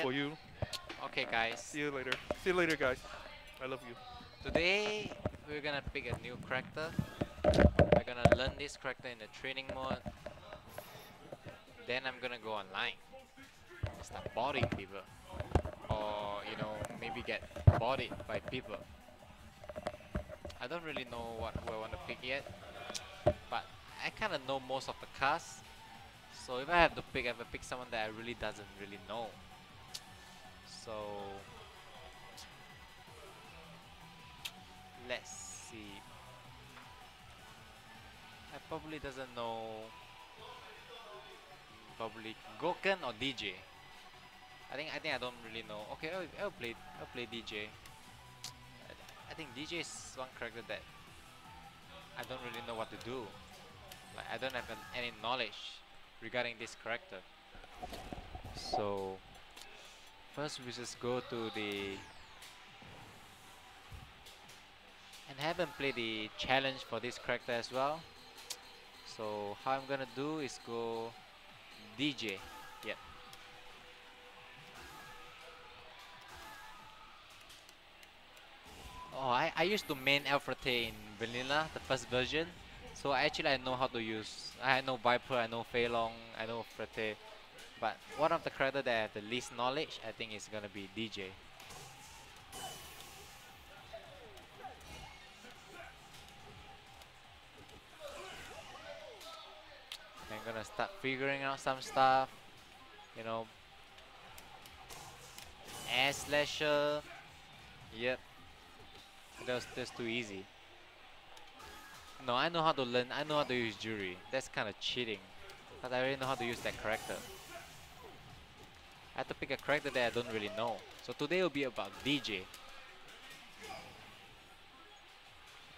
For you. Okay, guys. See you later. See you later, guys. I love you. Today we're gonna pick a new character. We're gonna learn this character in the training mode. Then I'm gonna go online. Start bodying people. Or, you know, maybe get bodied by people. I don't really know what I want to pick yet. But I kinda know most of the cast. So if I have to pick, I have to pick someone that I really doesn't really know. So let's see. I probably doesn't know. Probably Gouken or DJ. I think I think I don't really know. Okay, I'll, I'll play I'll play DJ. I, I think DJ is one character that I don't really know what to do. Like I don't have an, any knowledge regarding this character. So first we just go to the and haven't played the challenge for this character as well. So how I'm gonna do is go DJ. Yep. Oh, I, I used to main El Fuerte in vanilla, the first version. So actually I know how to use. I know Viper, I know Fei Long, I know Fuerte. But one of the character that have the least knowledge, I think is gonna be DJ. I'm gonna start figuring out some stuff. You know, air slasher. Yep, that was that's too easy. No, I know how to learn. I know how to use Juri. That's kind of cheating, but I already know how to use that character. I have to pick a character that I don't really know. So today will be about DJ.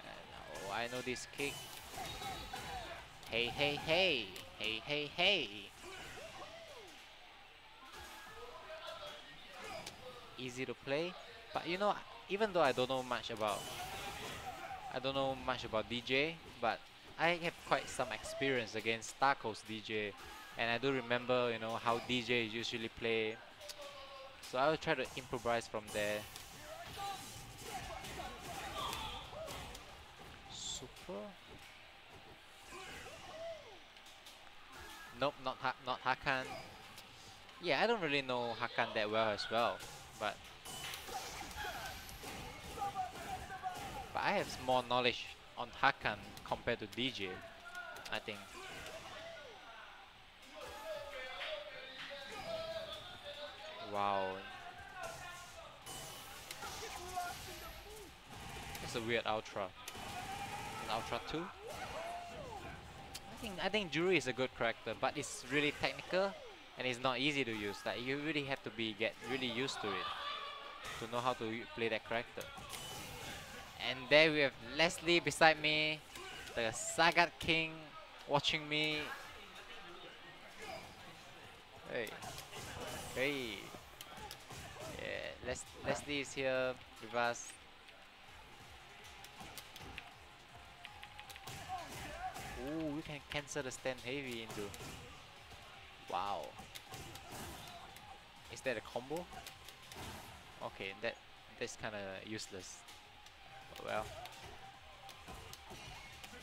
And, oh, I know this kick. Hey, hey, hey. Hey, hey, hey. Easy to play. But you know, even though I don't know much about I don't know much about DJ, but I have quite some experience against Tacos DJ and I do remember, you know, how DJ usually play. So I will try to improvise from there. Super? Nope, not ha not Hakan. Yeah, I don't really know Hakan that well as well, but but I have more knowledge on Hakan compared to DJ, I think. Wow. That's a weird ultra. An ultra 2? I think I think Juri is a good character, but it's really technical and it's not easy to use. Like you really have to be get really used to it to know how to play that character. And there we have Leslie beside me, the Sagat King watching me. Hey. Hey. Les Leslie is here with us. Ooh, we can cancel the stand heavy into. Wow. Is that a combo? Okay, that that's kind of useless. Oh, well.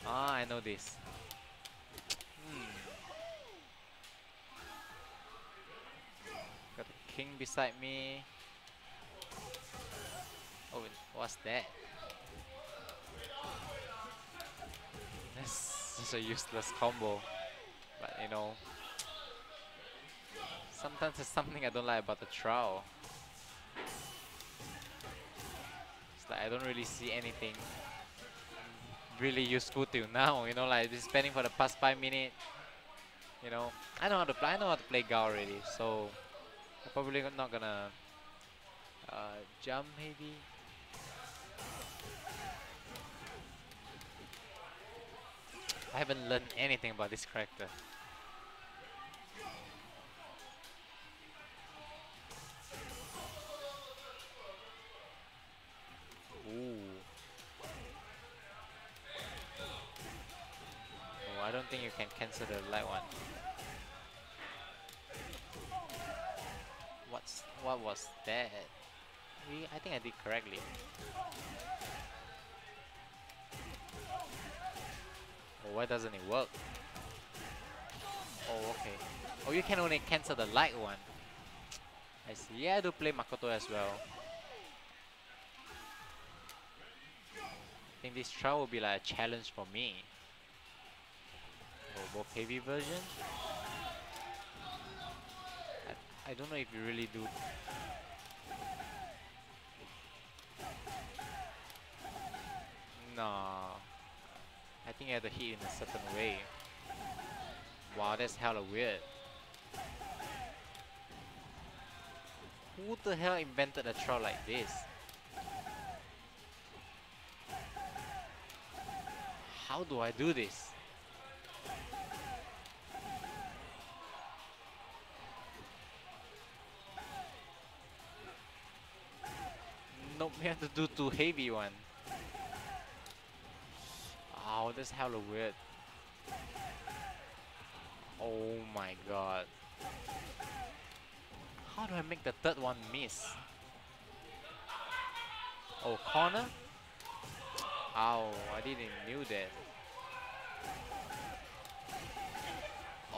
Ah, I know this. Hmm. Got a king beside me. What's that? This is a useless combo. But you know, sometimes there's something I don't like about the trial. It's like I don't really see anything really useful till now. You know, like I've been spending for the past five minutes. You know, I know how to play. I know how to play Gao already, so I'm probably not gonna uh, jump maybe. I haven't learned anything about this character. Ooh. Oh, I don't think you can cancel the light one. What's What was that? We, I think I did correctly. Oh, why doesn't it work? Oh, okay. Oh, you can only cancel the light one. I see. Yeah, I do play Makoto as well. I think this trial will be like a challenge for me. Oh, both heavy version. I, I don't know if you really do. No. I think I have to hit in a certain way. Wow, that's hella weird. Who the hell invented a troll like this? How do I do this? Nope, we have to do two heavy one. Oh, that's hella weird. Oh my god. How do I make the third one miss? Oh, corner? Ow, I didn't knew that.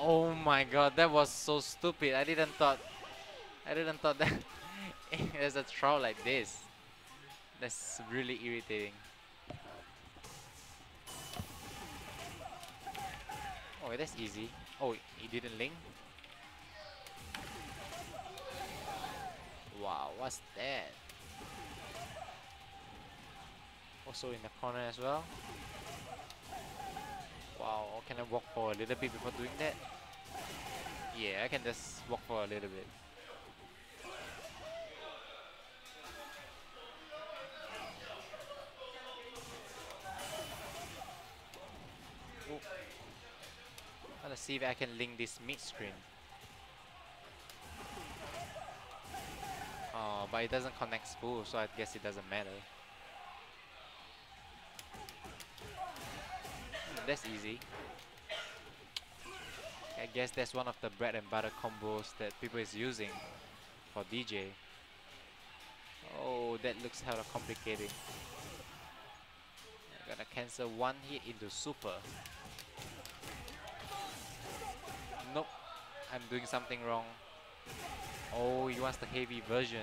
Oh my god, that was so stupid. I didn't thought I didn't thought that there's a troll like this. That's really irritating. That's easy. Oh, he didn't link? Wow, what's that? Also in the corner as well. Wow, can I walk for a little bit before doing that? Yeah, I can just walk for a little bit. See if I can link this mid screen. Oh, but it doesn't connect spool, so I guess it doesn't matter. That's easy. I guess that's one of the bread and butter combos that people is using for DJ. Oh, that looks hella complicated. I'm gonna cancel one hit into super. I'm doing something wrong. Oh, he wants the heavy version.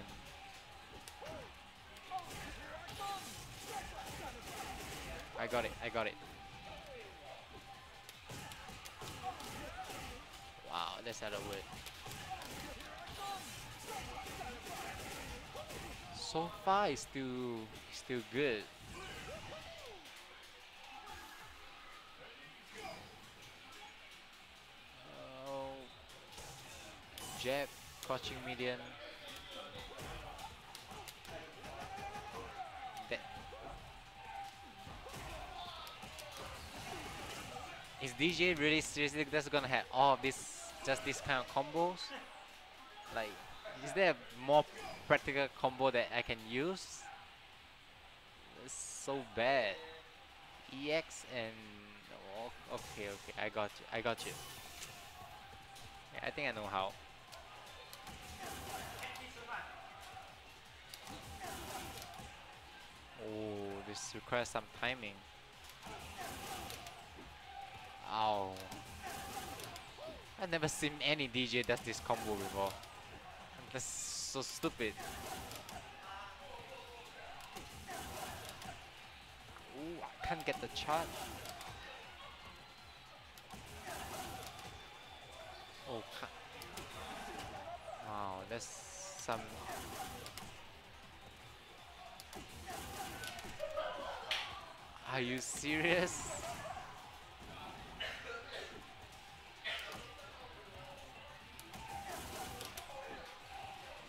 I got it, I got it. Wow, that's hella weird. So far, it's still, still good. Jab, crouching median. That is DJ really seriously just gonna have all this, just this kind of combos? Like, is there a more practical combo that I can use? It's so bad. EX and oh, okay, okay, I got you, I got you. Yeah, I think I know how. Oh, this requires some timing. Ow. I've never seen any DJ does this combo before. That's so stupid. Ooh, I can't get the charge. Oh, wow, that's some. Are you serious?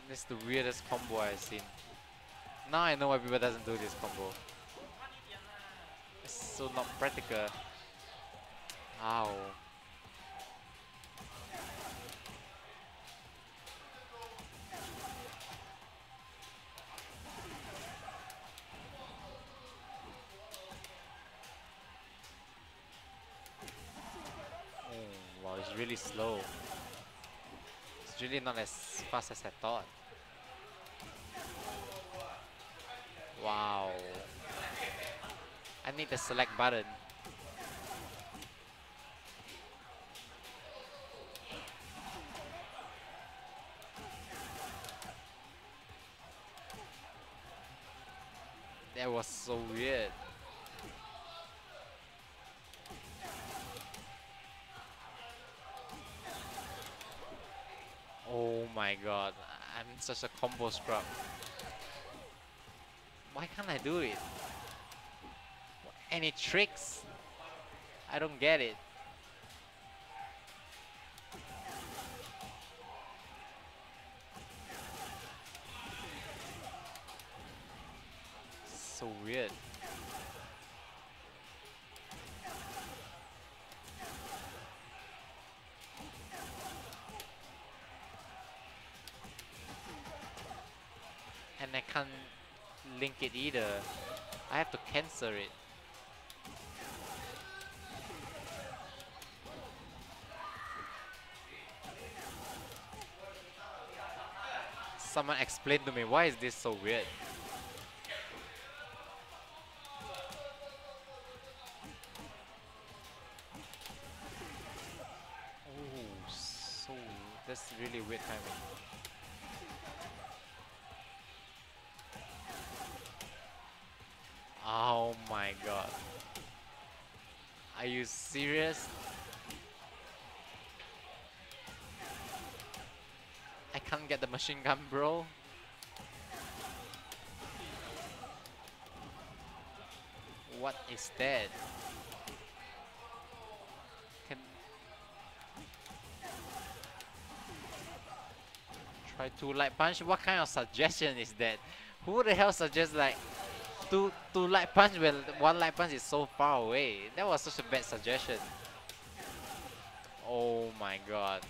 This is the weirdest combo I've seen. Now I know why people doesn't do this combo. It's so not practical. Ow. really slow. It's really not as fast as I thought. Wow. I need the select button. That was so weird. My god, I'm such a combo scrub. Why can't I do it? Any tricks? I don't get it. Cancel it. Someone explain to me why is this so weird? Machine gun, bro. What is that? Can try two light punch? What kind of suggestion is that? Who the hell suggests like two two light punch when one light punch is so far away? That was such a bad suggestion. Oh my god.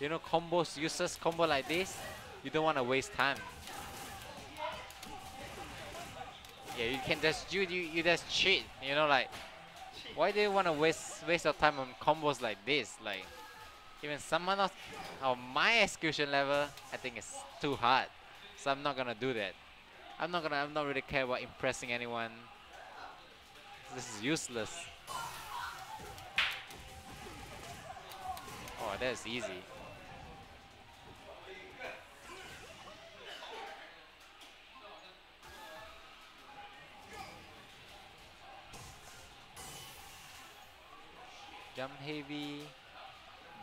You know combos, useless combo like this, you don't want to waste time. Yeah, you can just you you, you just cheat. You know like, why do you want to waste waste your time on combos like this? Like, even someone of, of oh, my execution level, I think it's too hard. So I'm not gonna do that. I'm not gonna. I'm not really care about impressing anyone. This is useless. Oh, that's easy. Jump heavy,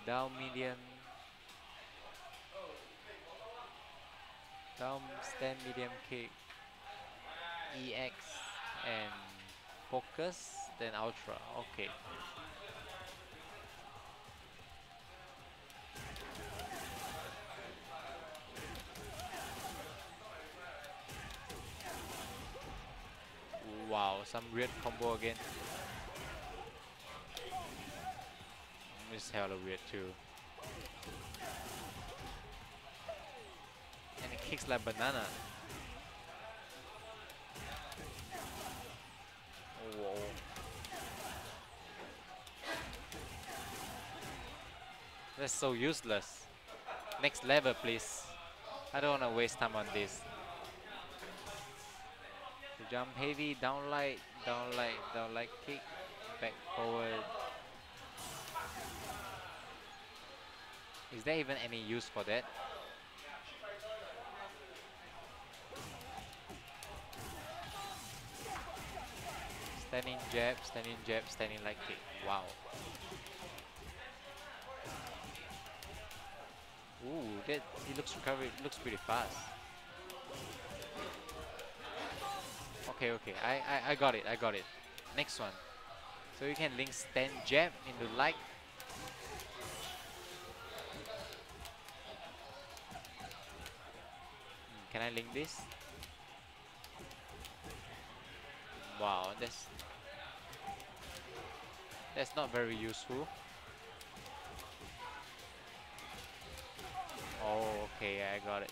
down medium, down stand medium kick, EX and focus, then ultra. Okay. Wow, some weird combo again. Is hella weird too. And it kicks like banana. Oh, Whoa. That's so useless. Next level, please. I don't wanna waste time on this. Jump heavy, down light, down light, down light kick, back forward. Is there even any use for that? Standing jab, standing jab, standing light kick. Wow. Ooh, that it looks recovery looks pretty fast. Okay, okay, I, I I got it, I got it. Next one. So you can link stand jab into light Link this? Wow, that's that's not very useful. Oh, okay, I got it.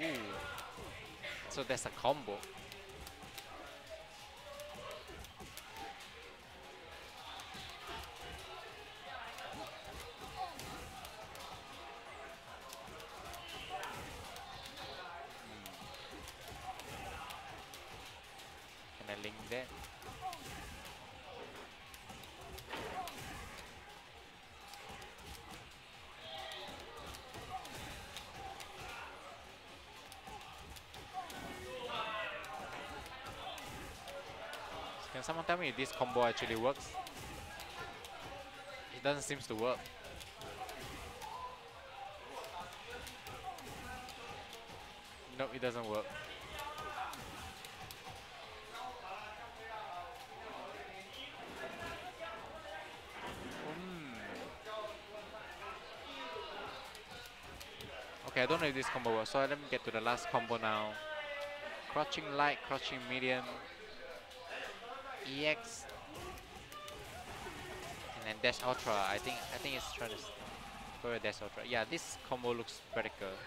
Ooh. So that's a combo. Someone tell me if this combo actually works? It doesn't seem to work. No, it doesn't work. Hmm. Okay, I don't know if this combo works, so let me get to the last combo now. Crouching light, crouching medium, EX, and then dash ultra. I think I think it's trying to go with dash ultra. Yeah, this combo looks pretty good.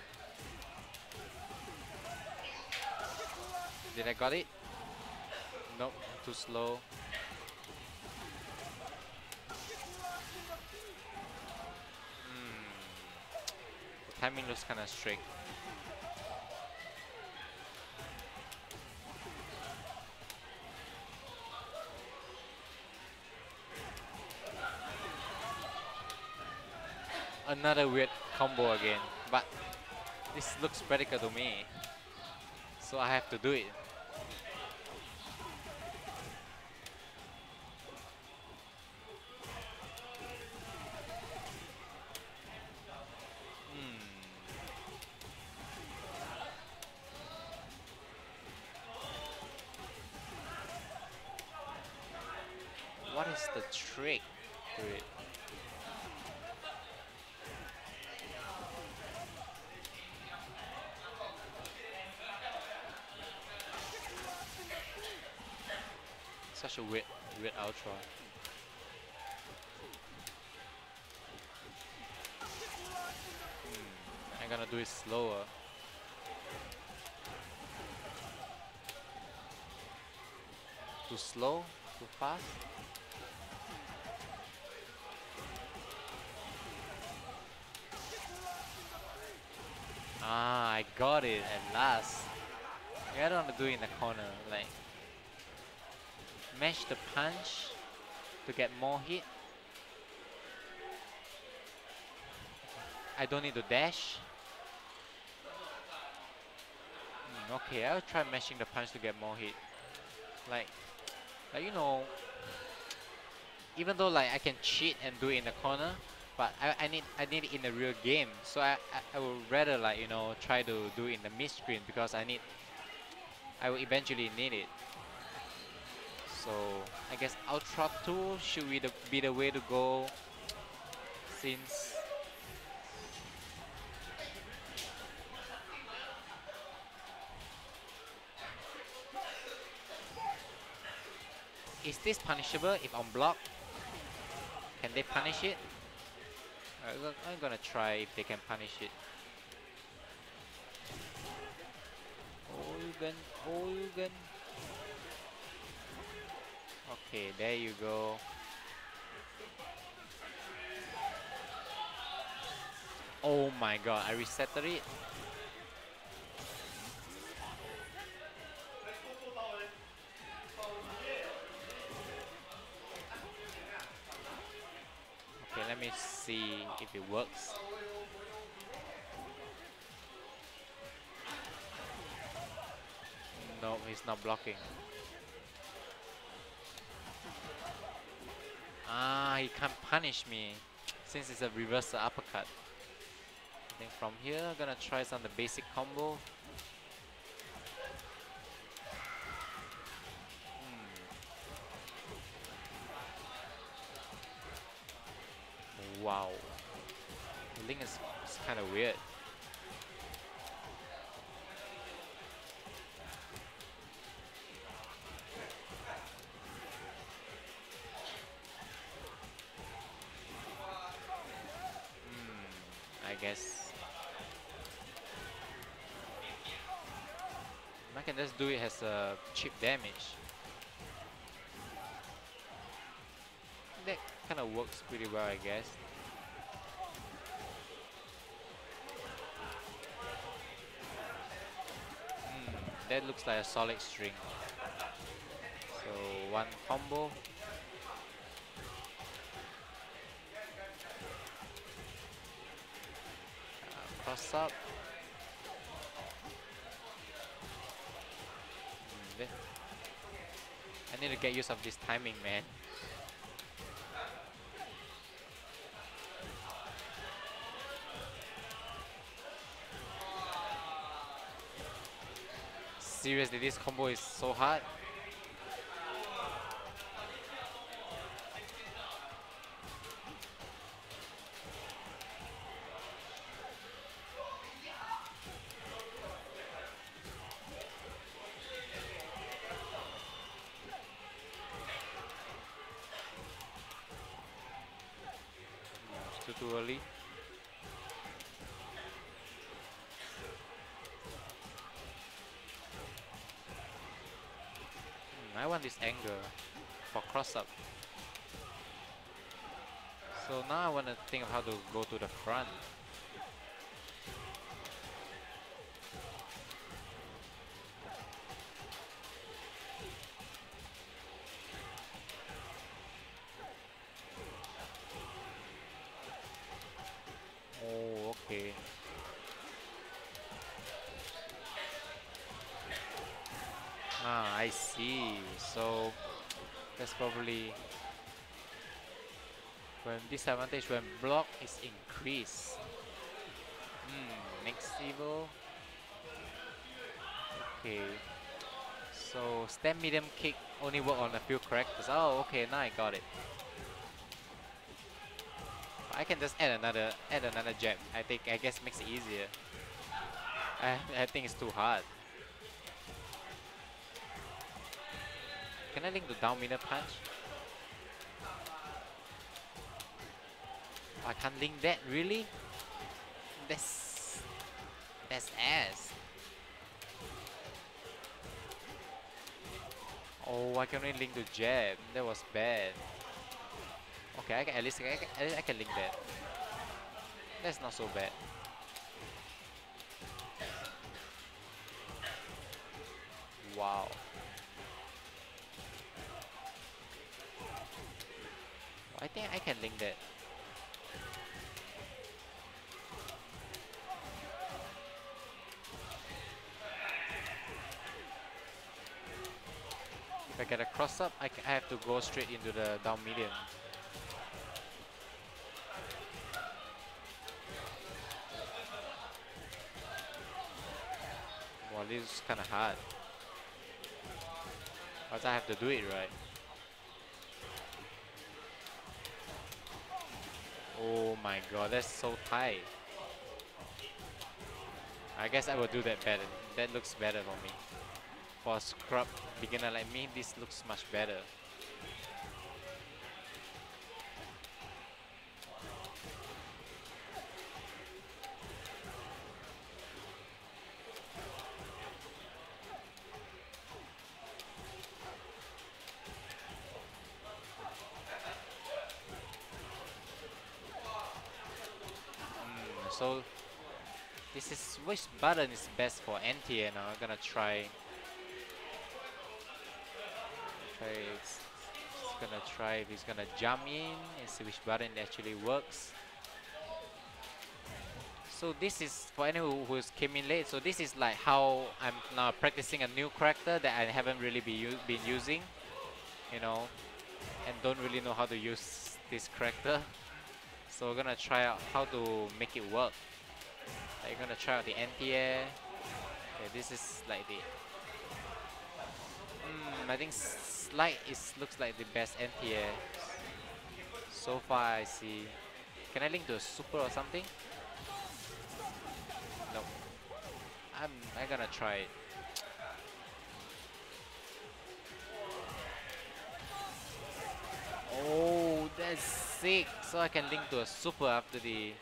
Did I got it? Nope, too slow. Hmm. The timing looks kind of strict. Another weird combo again, but this looks good to me. So I have to do it. Weird outro. Hmm, I'm gonna do it slower. Too slow? Too fast? Ah, I got it at last. I don't want to do it in the corner, like mash the punch to get more hit. I don't need to dash. Hmm, okay, I'll try mashing the punch to get more hit. Like, like you know, even though like I can cheat and do it in the corner, but I, I need I need it in the real game. So I, I I would rather like you know try to do it in the mid screen because I need I will eventually need it. So I guess Ultra 2 should be the, be the way to go since Is this punishable if on block? Can they punish it? I'm gonna try if they can punish it. Oh, Olgun, Olgun. Oh, Okay, there you go. Oh my god, I resetted it. Okay, let me see if it works. No, he's not blocking. Ah, he can't punish me since it's a reverse uppercut. I think from here, I'm gonna try some of the basic combo. Hmm. Wow. The link is, is kind of weird. Just do it as a cheap damage. That kind of works pretty well, I guess. Hmm, that looks like a solid string. So one combo. Uh, cross up. Need to get use of this timing, man. Seriously, this combo is so hard. Too early. Hmm, I want this angle for cross up. So now I want to think of how to go to the front. Disadvantage when block is increased. Hmm, next evil. Okay. So stand medium kick only work on a few characters. Oh, okay, now I got it. I can just add another add another jab. I think I guess makes it easier. I I think it's too hard. Can I link the down middle punch? I can't link that really? That's that's ass. Oh, I can only link to jab. That was bad. Okay, I can, at least I can, at least I can link that. That's not so bad. Up, I, I have to go straight into the down medium. Well, this is kind of hard. But I have to do it right. Oh my god, that's so tight. I guess I will do that better. That looks better for me. For a scrub beginner like me, this looks much better. Mm, so this is which button is best for anti and I'm gonna try it's, it's gonna try if he's gonna jump in and see which button actually works. So this is for anyone who came in late. So this is like how I'm now practicing a new character that I haven't really be been using, you know, and don't really know how to use this character. So we're gonna try out how to make it work. Like you're gonna try out the anti-air. Okay, this is like the. Hmm, I think slide is looks like the best anti-air. So far I see. Can I link to a super or something? No. I'm I'm gonna try it. Oh, that's sick. So I can link to a super after the.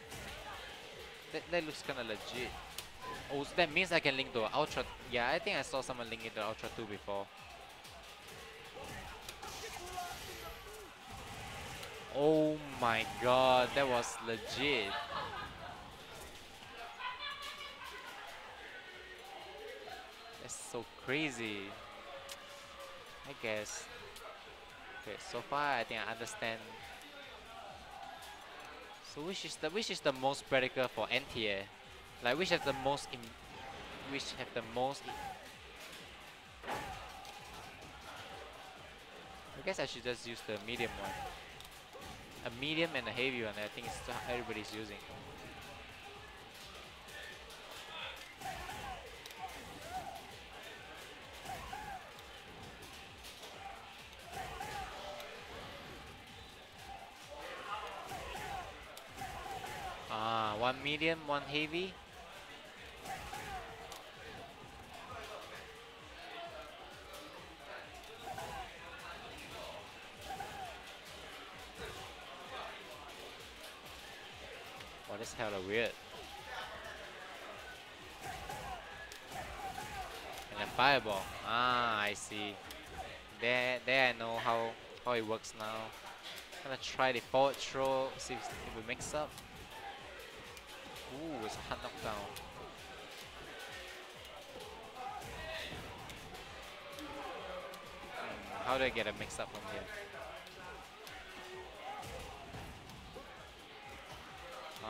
That, that looks kinda legit. Oh, so that means I can link to an Ultra. Yeah, I think I saw someone link it to Ultra 2 before. Oh my god, that was legit. That's so crazy. I guess. Okay, so far I think I understand. So which is the which is the most practical for NTA? Like which has the most im which have the most i- I guess I should just use the medium one. A medium and a heavy one, I think it's everybody's using. Ah, one medium, one heavy. Well, that's hella weird. And a fireball. Ah, I see. There, there I know how how it works now. Gonna try the forward throw, see if, if it mix up. Ooh, it's a hard knockdown. Hmm, how do I get a mix up from here?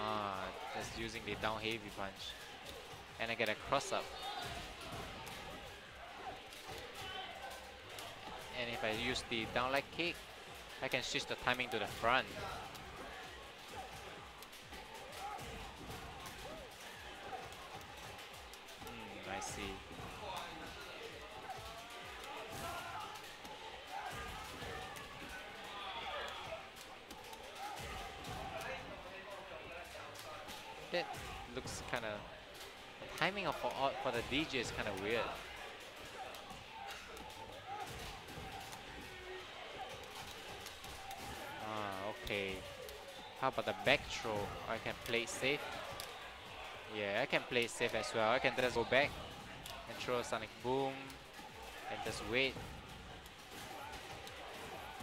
Ah, just using the down heavy punch. And I get a cross up. And if I use the down leg kick, I can switch the timing to the front. For, the DJ is kind of weird. Ah, okay. How about the back throw? I can play safe. Yeah, I can play safe as well. I can just go back and throw sonic boom and just wait.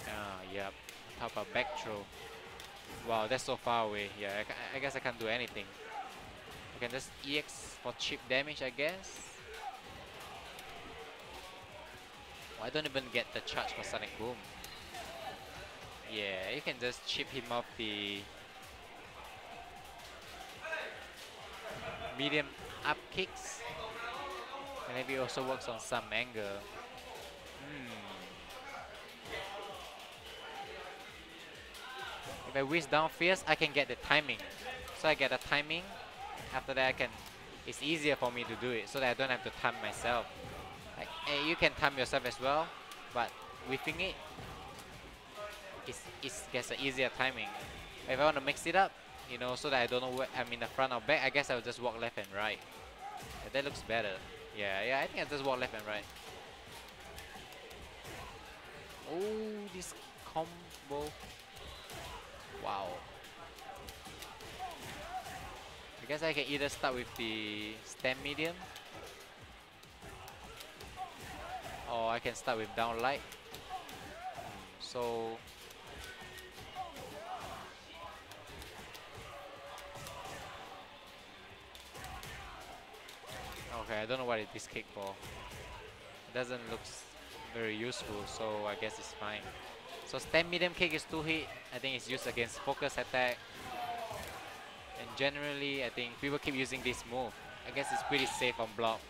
Ah, yep. How about back throw? Wow, that's so far away. Yeah, I, I guess I can't do anything. I can just EX for cheap damage, I guess. Oh, I don't even get the charge for Sonic Boom. Yeah, you can just chip him off the medium up kicks. And maybe also works on some angle. Hmm. If I whiz down fierce, I can get the timing. So I get the timing. After that, I can. It's easier for me to do it, so that I don't have to time myself. Like, eh, you can time yourself as well, but whiffing it, it's, it's gets an easier timing. If I want to mix it up, you know, so that I don't know where I'm in the front or back, I guess I'll just walk left and right. Yeah, that looks better. Yeah, yeah, I think I'll just walk left and right. Oh, this combo. Wow. Guess I can either start with the stem medium or I can start with down light. So Okay, I don't know what it is kick for. It doesn't look very useful, so I guess it's fine. So stem medium kick is two hit. I think it's used against focus attack. And generally, I think people keep using this move. I guess it's pretty safe on block.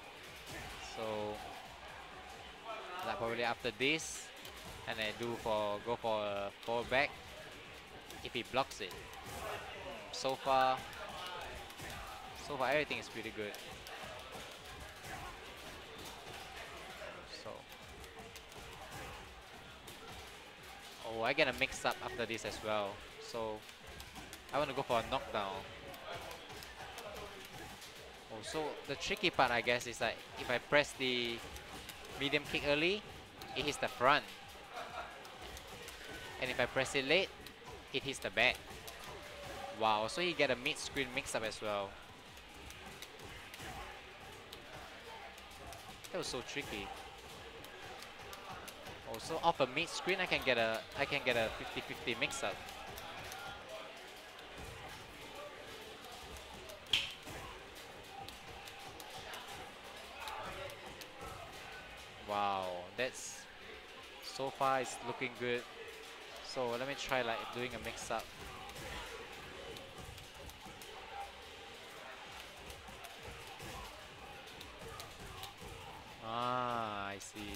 So, like probably after this, and I do for go for a forward back if he blocks it. So far, so far everything is pretty good. So, oh, I get a mix up after this as well. So, I want to go for a knockdown. So the tricky part, I guess, is that if I press the medium kick early, it hits the front. And if I press it late, it hits the back. Wow, so you get a mid-screen mix-up as well. That was so tricky. Also off a mid-screen, I can get a I can get a 50-50 mix-up. Wow, that's so far it's looking good. So let me try like doing a mix up. Ah, I see.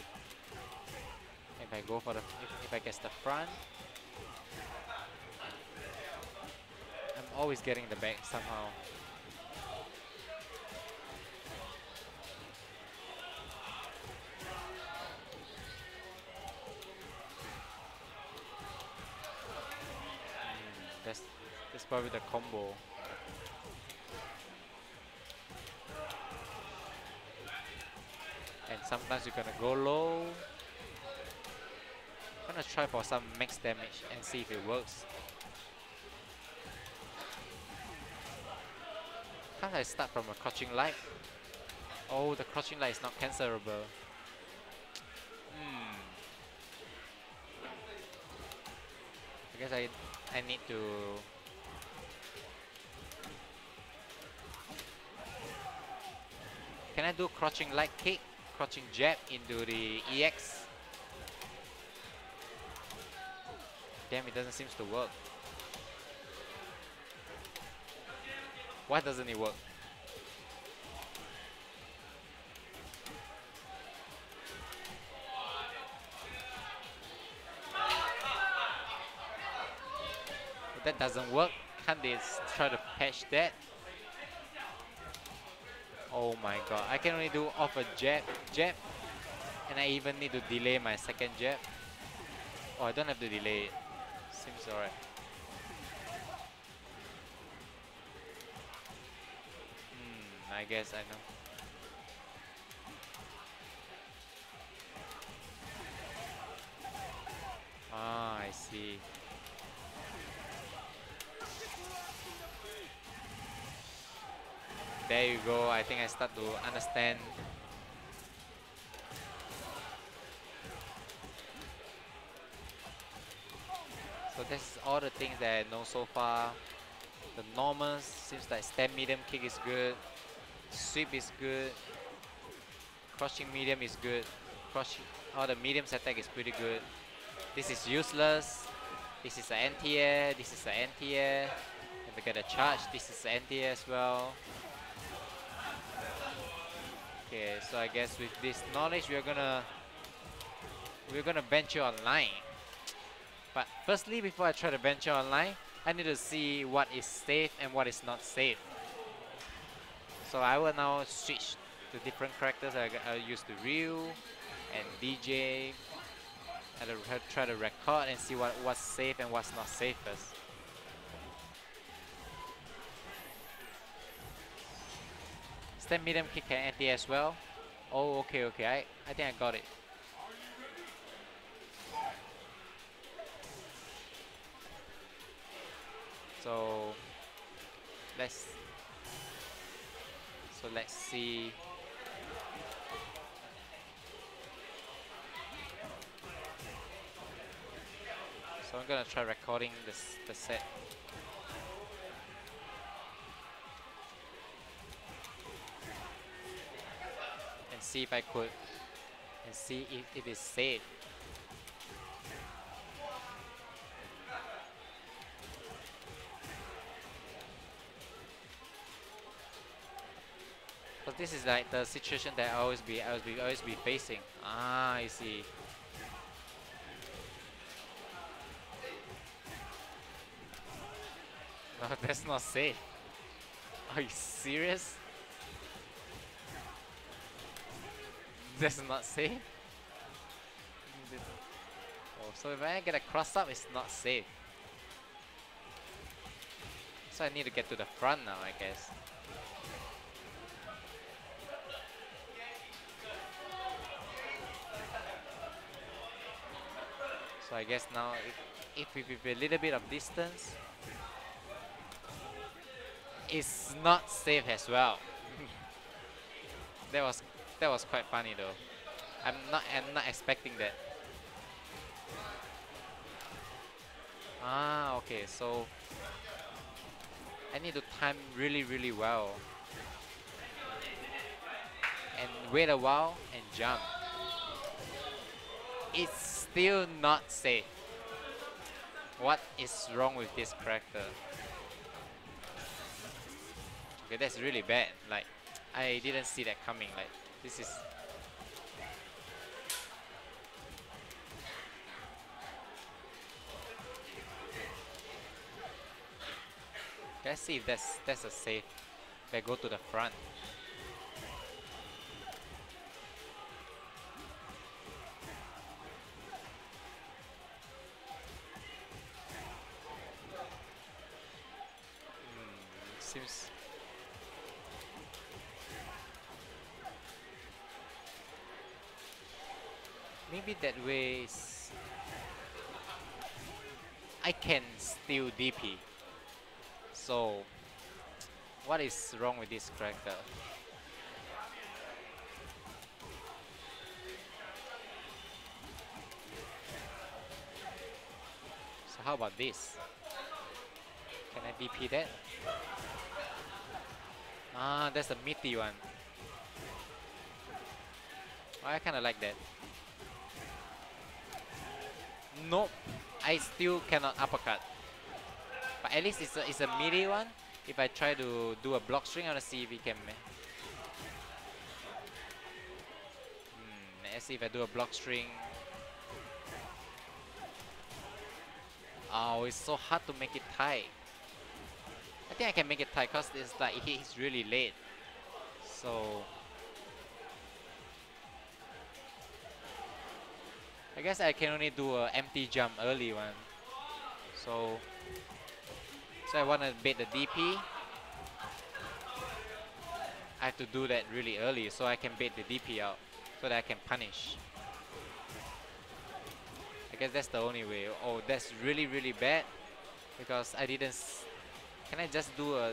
If I go for the, if, if I guess the front, I'm always getting the back somehow. That's that's probably the combo. And sometimes you're gonna go low. Gonna try for some max damage and see if it works. Can't I start from a crouching light? Oh, the crouching light is not cancelable. Hmm. I guess I I need to Can I do crouching light kick, crouching jab into the EX? Damn, it doesn't seem to work. Why doesn't it work? Doesn't work, can't they try to patch that? Oh my god, I can only do off a jab, jab, and I even need to delay my second jab. Oh, I don't have to delay it. Seems alright. Hmm, I guess I know. Ah, I see. There you go. I think I start to understand. So that's all the things that I know so far. The normals seems like stand medium kick is good. Sweep is good. Crouching medium is good. Crushing all the mediums attack is pretty good. This is useless. This is an anti-air. This is an anti-air. If I get a charge, this is anti-air as well. Okay, so I guess with this knowledge, we're gonna we're gonna venture online. But firstly, before I try to venture online, I need to see what is safe and what is not safe. So I will now switch to different characters. I, I use the Ryu and Dee Jay. I'll try to record and see what, what's safe and what's not safe first. Stand medium kick and anti as well. Oh, okay, okay. I, I think I got it. So let's so let's see. So I'm gonna try recording this the set. See if I could and see if it is safe. But this is like the situation that I always be I always be always be facing. Ah, I see. No, that's not safe. Are you serious? That's not safe? Oh, so if I get a cross up, it's not safe. So I need to get to the front now, I guess. So I guess now, if, if we keep a little bit of distance, it's not safe as well. that was that was quite funny though. I'm not I'm not expecting that. Ah, okay, so I need to time really really well. And wait a while and jump. It's still not safe. What is wrong with this character? Okay, that's really bad. Like, I didn't see that coming. Like, this is... Let's see if that's, that's a safe. I go to the front. Steal DP. So what is wrong with this character? So how about this? Can I DP that? Ah, that's a meaty one. Oh, I kinda like that. Nope, I still cannot uppercut. But at least it's a, it's a melee one. If I try to do a block string, I wanna see if we can. Hmm, let's see if I do a block string. Oh, it's so hard to make it tight. I think I can make it tight because it's like he's really late. So I guess I can only do a empty jump early one. So so I wanna bait the DP. I have to do that really early so I can bait the DP out so that I can punish. I guess that's the only way. Oh, that's really really bad because I didn't. Can I just do a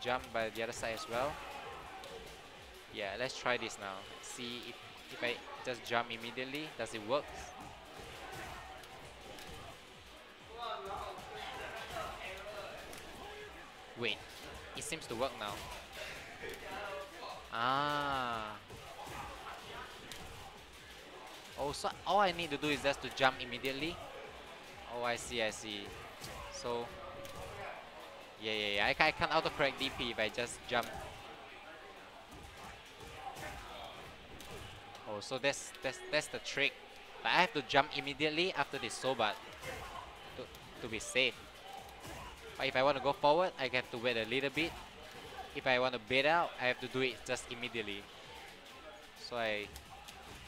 jump by the other side as well? Yeah, let's try this now. See if if I just jump immediately, does it work? Wait, it seems to work now. Ah. Oh, so all I need to do is just to jump immediately. Oh, I see, I see. So, yeah, yeah, yeah. I, I can't autocorrect DP if I just jump. Oh, so that's that's that's the trick. But I have to jump immediately after this Sobat to to be safe. But if I want to go forward, I have to wait a little bit. If I want to bait out, I have to do it just immediately. So I,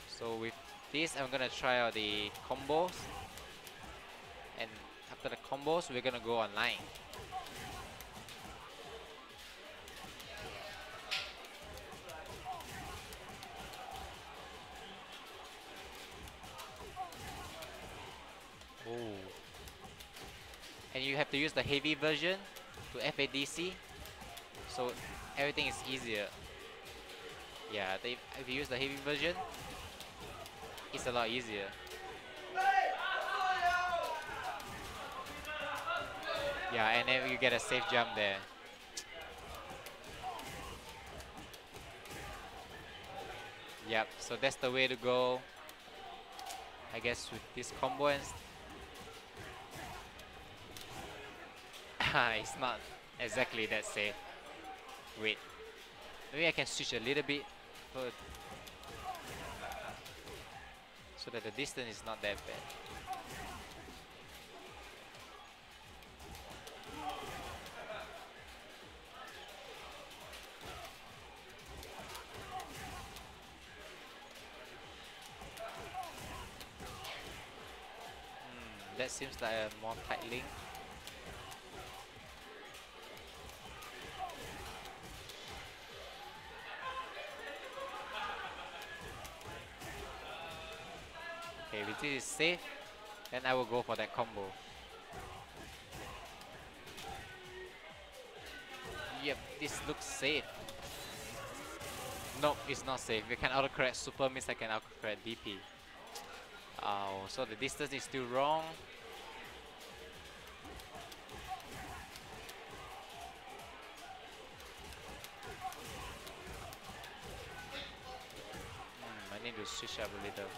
so with this, I'm gonna try out the combos. And after the combos, we're gonna go online. Oh. And you have to use the heavy version to FADC. So everything is easier. Yeah, they, if you use the heavy version, it's a lot easier. Yeah, and then you get a safe jump there. Yep, so that's the way to go. I guess with this combo and it's not exactly that safe. Wait, maybe I can switch a little bit so that the distance is not that bad. Hmm, that seems like a more tight link. This is safe, then I will go for that combo. Yep, this looks safe. Nope, it's not safe. We can autocorrect super means I can autocorrect DP. Oh, so the distance is still wrong. Hmm, I need to switch up a little.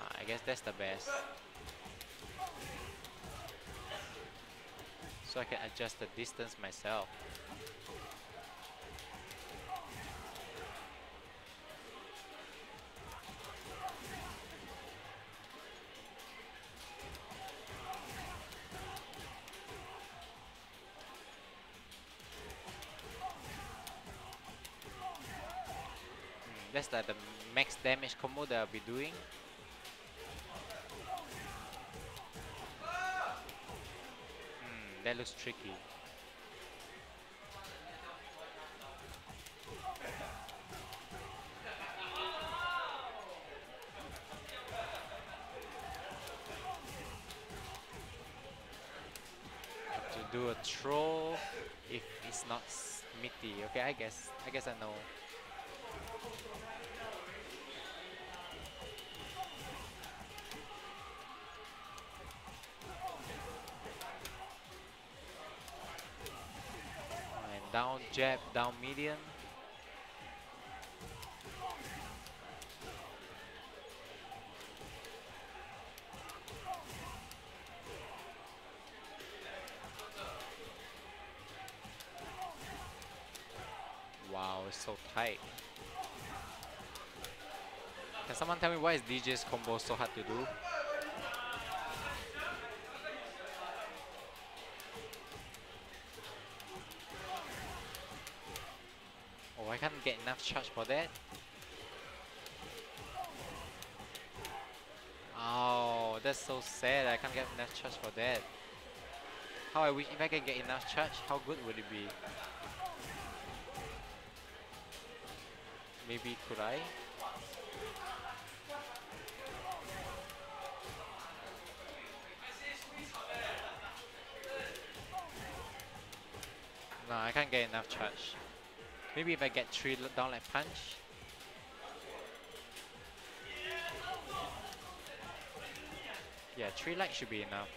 Uh, I guess that's the best. So I can adjust the distance myself. Hmm, that's the max damage combo that I'll be doing. That looks tricky. To do a throw if it's not smithy. Okay, I guess. I guess I know. Down jab, down median. Wow, it's so tight. Can someone tell me why is Dee Jay's combo so hard to do? Can't get enough charge for that. Oh, that's so sad. I can't get enough charge for that. How I wish if I can get enough charge, how good would it be? Maybe could I? No, I can't get enough charge. Maybe if I get three down like punch. Yeah, three light should be enough.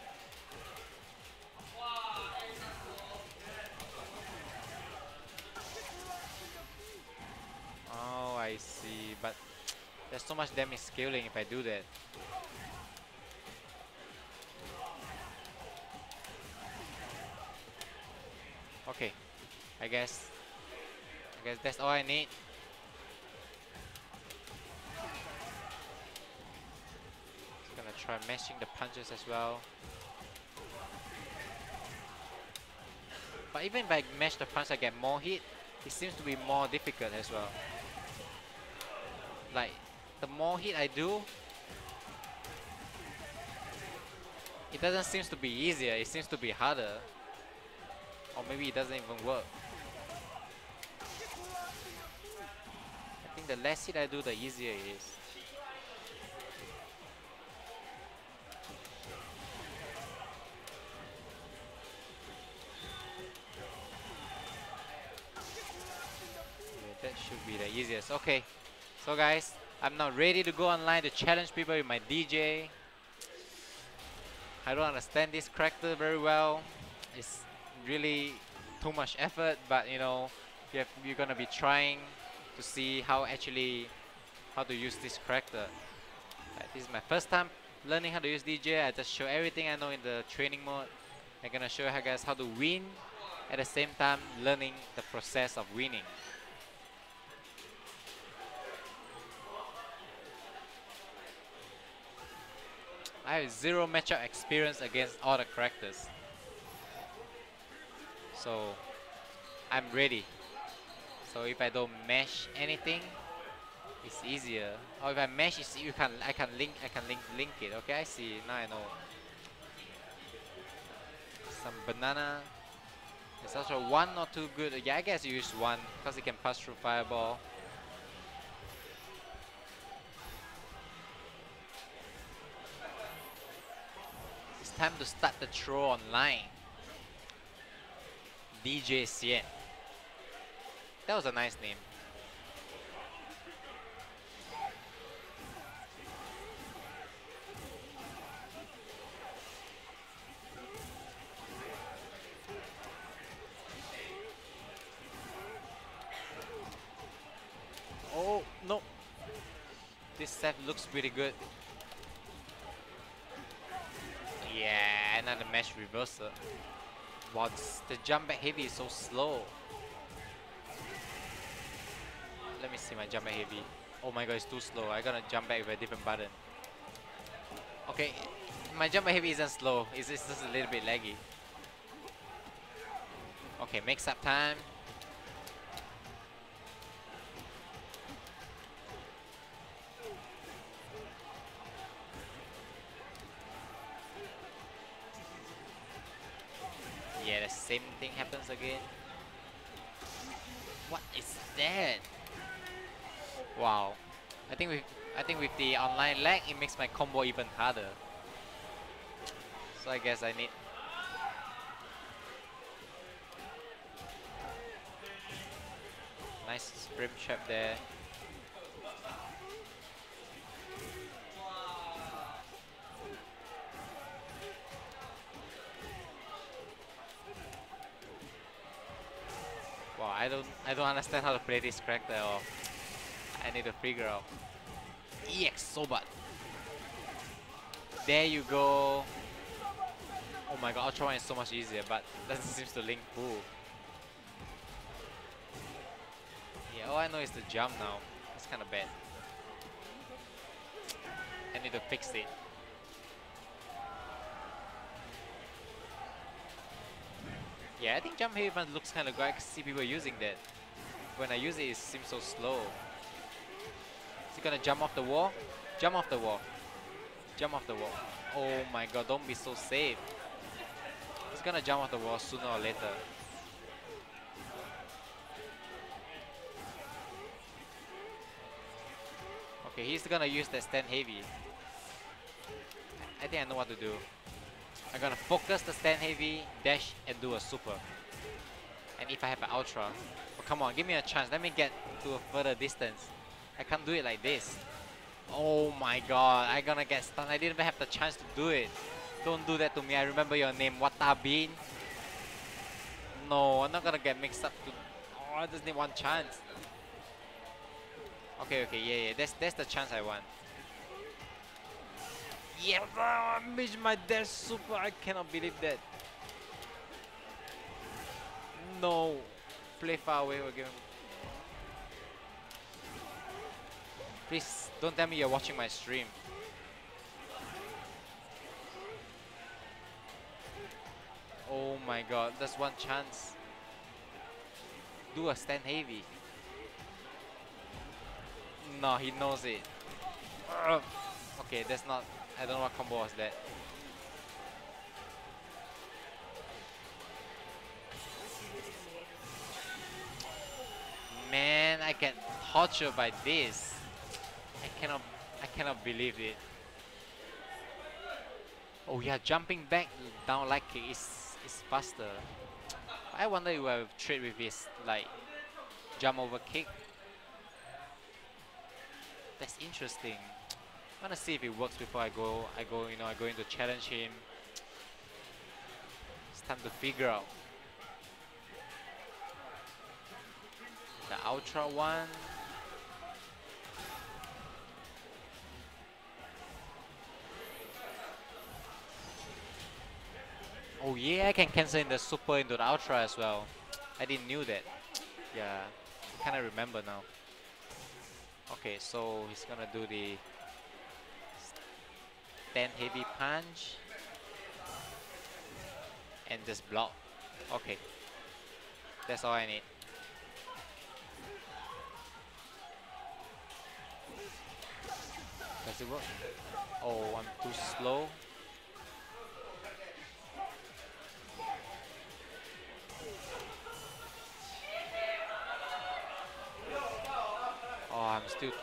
Oh, I see. But there's so much damage scaling if I do that. Okay, I guess. Guess that's all I need. Just gonna try mashing the punches as well. But even if I mash the punch, I get more hit. It seems to be more difficult as well. Like, the more hit I do, it doesn't seem to be easier. It seems to be harder. Or maybe it doesn't even work. Think the less hit I do, the easier it is. That should be the easiest. Okay, so guys, I'm now ready to go online to challenge people with my Dee Jay. I don't understand this character very well. It's really too much effort, but you know, you have, you're gonna be trying to see how actually how to use this character. This is my first time learning how to use Dee Jay. I just show everything I know in the training mode. I'm gonna show you guys how to win at the same time learning the process of winning. I have zero matchup experience against all the characters. So I'm ready. So if I don't mesh anything, it's easier. Or if I mesh, it's, you can I can link I can link link it. Okay, I see. Now I know. Some banana. It's also one or two good. Yeah, I guess you use one because it can pass through fireball. It's time to start the throw online. DJ Sien. That was a nice name. Oh, no. This set looks pretty good. Yeah, another mesh reversal. Wow, this, the jump back heavy is so slow. Let me see my jump back heavy. Oh my god, it's too slow. I gotta jump back with a different button. Okay, my jump back heavy isn't slow. It's, it's just a little bit laggy. Okay, mix up time. Yeah, the same thing happens again. What is that? Wow. I think with I think with the online lag it makes my combo even harder. So I guess I need Nice sprint trap there. Wow, I don't I don't understand how to play this character or I need to figure out. EX Sobat. There you go. Oh my god, Ultra is so much easier, but doesn't seem to link full. Yeah, all I know is the jump now. It's kinda bad. I need to fix it. Yeah, I think jump haven looks kinda good. I can see people using that. When I use it, it seems so slow. Gonna jump off the wall? Jump off the wall. Jump off the wall. Oh my god, don't be so safe. He's gonna jump off the wall sooner or later. Okay, he's gonna use that stand heavy. I think I know what to do. I'm gonna focus the stand heavy, dash, and do a super. And if I have an ultra, oh, come on, give me a chance. Let me get to a further distance. I can't do it like this. Oh my god, I'm gonna get stunned. I didn't even have the chance to do it. Don't do that to me. I remember your name, Watabin. No, I'm not gonna get mixed up to. Oh, I just need one chance. Okay, okay, yeah, yeah. That's that's the chance I want. Yeah, I missed my dash super. I cannot believe that. No, play far away again. Please don't tell me you're watching my stream. Oh my god, that's one chance. Do a stand heavy. No, he knows it. Okay, that's not. I don't know what combo was that. Man, I get tortured by this. I cannot. I cannot believe it. Oh yeah, jumping back down like kick is is faster. I wonder if I will trade with his like jump over kick. That's interesting. I wanna see if it works before I go. I go, you know, I go into challenge him. It's time to figure out. The ultra one. Oh yeah, I can cancel in the super into the ultra as well. I didn't knew that. Yeah, kinda remember now. Okay, so he's gonna do the stand heavy punch and just block. Okay, that's all I need. Does it work? Oh, I'm too slow. I'm.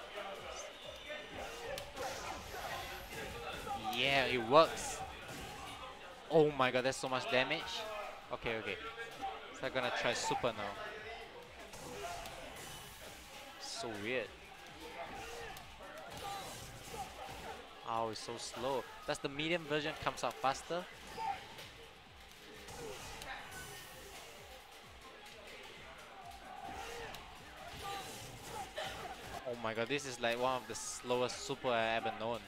Yeah, it works. Oh my god, that's so much damage. Okay, okay. So I'm gonna try super now. So weird. Oh, it's so slow. Does the medium version comes out faster? my god, this is like one of the slowest super I ever known.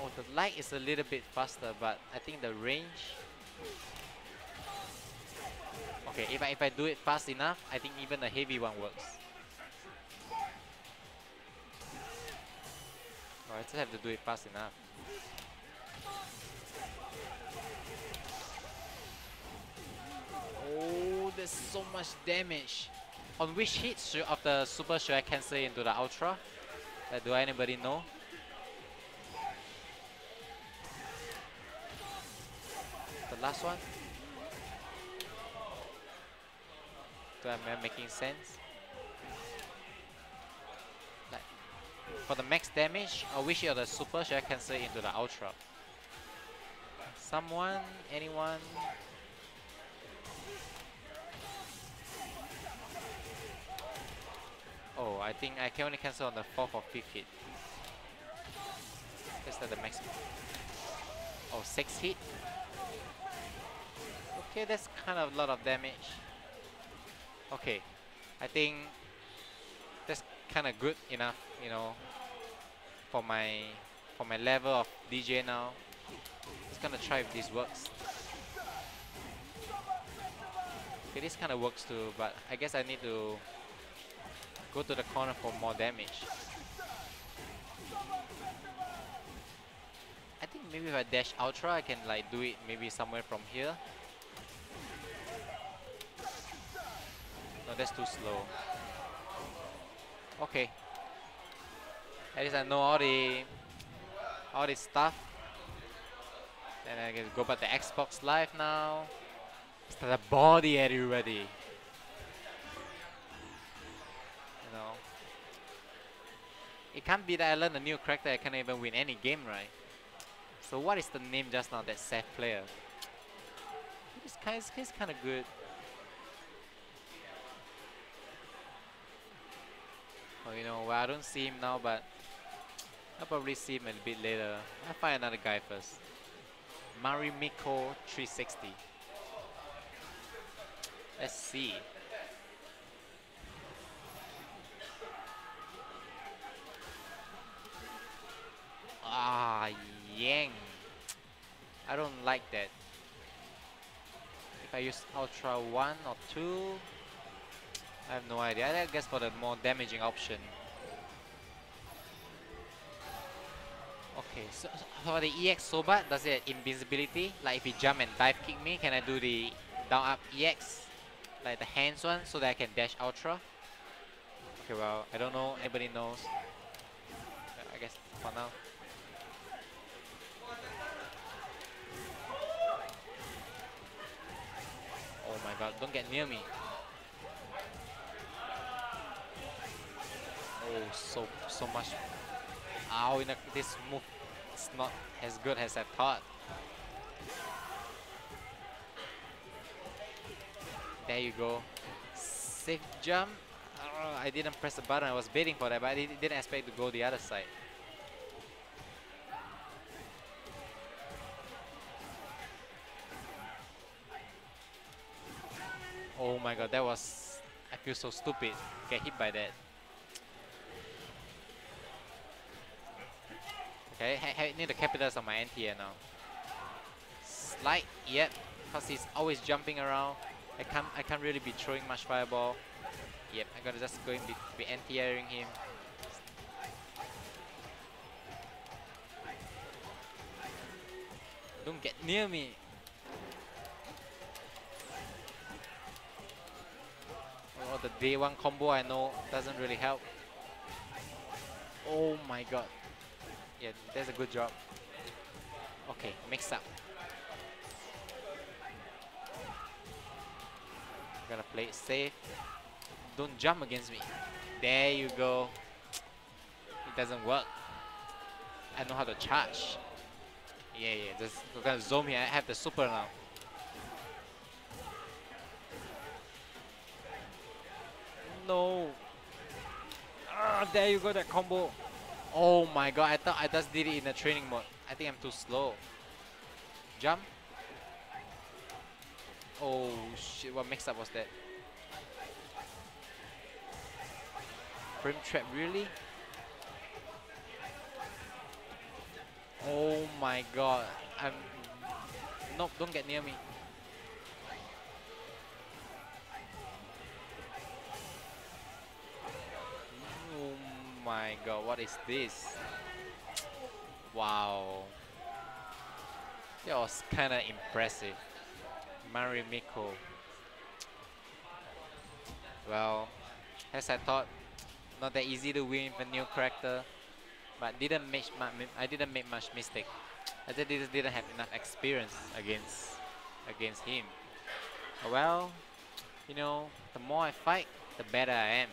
Oh, the light is a little bit faster, but I think the range... Okay, if I, if I do it fast enough, I think even a heavy one works. Oh, I just have to do it fast enough. Oh, there's so much damage. On which hit should, of the super should I cancel into the ultra? Like, do anybody know? The last one? Do I am making sense? Like, for the max damage, or which of the super should I cancel into the ultra? Someone? Anyone? Oh, I think I can only cancel on the 4th or 5th hit. Is that the maximum? Oh, 6 hit? Okay, that's kind of a lot of damage. Okay, I think that's kind of good enough, you know, for my for my level of Dee Jay now. Just gonna try if this works. Okay, this kind of works too, but I guess I need to go to the corner for more damage. I think maybe if I dash ultra, I can like do it maybe somewhere from here. No, that's too slow. Okay. At least I know all the all this stuff. Then I can go back to Xbox Live now. Start the body area It can't be that I learned a new character I can't even win any game, right? So what is the name just now that Seth player? He's kind he's kind of good. Oh, you know, well, I don't see him now, but I'll probably see him a bit later. I'll find another guy first. Marimiko 360. Let's see. Ah, Yang. I don't like that. If I use Ultra 1 or 2, I have no idea. I guess for the more damaging option. Okay, so, for the EX Sobat, does it invincibility? Like if you jump and dive kick me, can I do the down up EX? Like the hands one, so that I can dash Ultra? Okay, well, I don't know. Anybody knows? I guess for now. Oh my god, don't get near me. Oh, so so much. Ow, in a, this move is not as good as I thought. There you go. Safe jump. Uh, I didn't press the button. I was waiting for that, but I didn't expect to go the other side. Oh my god, that was... I feel so stupid. Get hit by that. Okay, I, I need to capitalize on my anti now. Slide, yep, because he's always jumping around. I can't I can't really be throwing much fireball. Yep, I gotta just go be, be anti-airing him. Don't get near me. The day one combo I know doesn't really help. Oh my god. Yeah, that's a good job. Okay, mix up. Gotta play it safe. Don't jump against me. There you go. It doesn't work. I know how to charge. Yeah, yeah, just gonna zoom here. I have the super now. No. Ah, there you go, that combo. Oh my god, I thought I just did it in the training mode. I think I'm too slow. Jump. Oh shit, what mix up was that? Frame trap, really? Oh my god. I'm Nope, don't get near me. My god, what is this? Wow. That was kinda impressive. Marimiko. Well, as I thought, not that easy to win with a new character, but didn't make I didn't make much mistake. I just didn't have enough experience against against him. Well, you know, the more I fight, the better I am.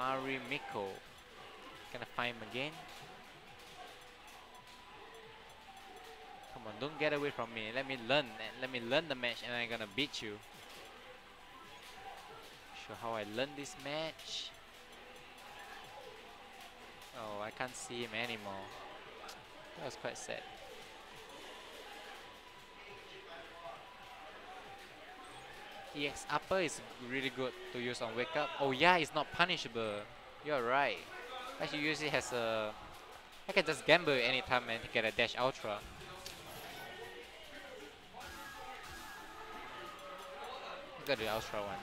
Marimiko. Gonna find him again? Come on, don't get away from me. Let me learn. Let me learn the match and I'm gonna beat you. Show how I learn this match. Oh, I can't see him anymore. That was quite sad. EX upper is really good to use on wake up. Oh yeah, it's not punishable. You're right. I should use it as a... I can just gamble anytime and get a dash ultra. Got the ultra one.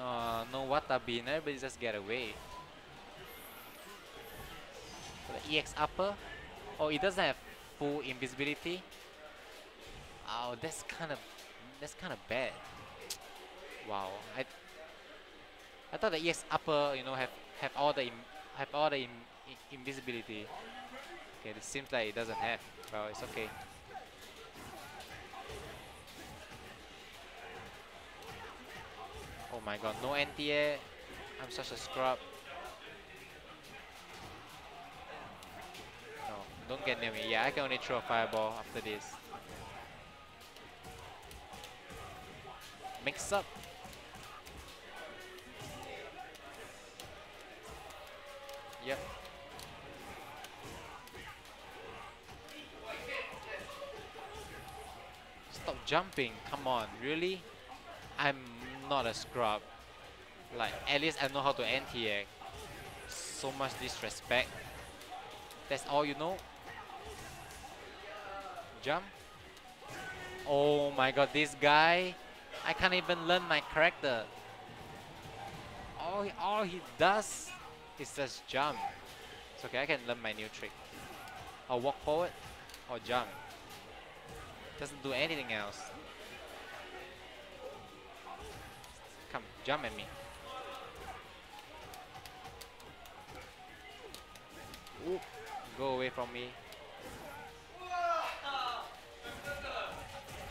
Oh, no Watabi, everybody just get away. the EX upper. Oh, it doesn't have full invisibility. Oh, that's kind of that's kind of bad. Wow, I I thought the EX upper, you know, have have all the have all the invisibility. Okay, it seems like it doesn't have. Well, it's okay. Oh my god, no anti-air. I'm such a scrub. No, don't get near me. Yeah, I can only throw a fireball after this. Mix up. Yep. Stop jumping, come on, really? I'm not a scrub. Like, at least I know how to anti-air. So much disrespect. That's all you know? Jump? Oh my god, this guy I can't even learn my character. All he, all he does is just jump. It's okay, I can learn my new trick. I'll walk forward or jump. Doesn't do anything else. Come, jump at me. Oop, go away from me.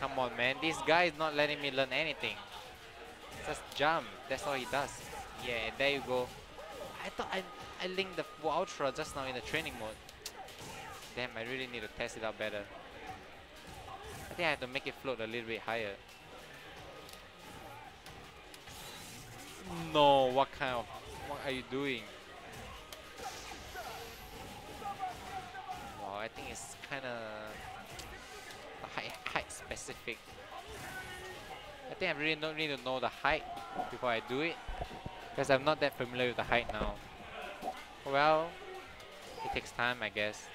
Come on, man. This guy is not letting me learn anything. Just jump. That's all he does. Yeah, there you go. I thought I, I linked the ultra just now in the training mode. Damn, I really need to test it out better. I think I have to make it float a little bit higher. No, what kind of... What are you doing? Wow, I think it's kind of specific. I think I really don't need to know the height before I do it because I'm not that familiar with the height now. Well, it takes time I guess.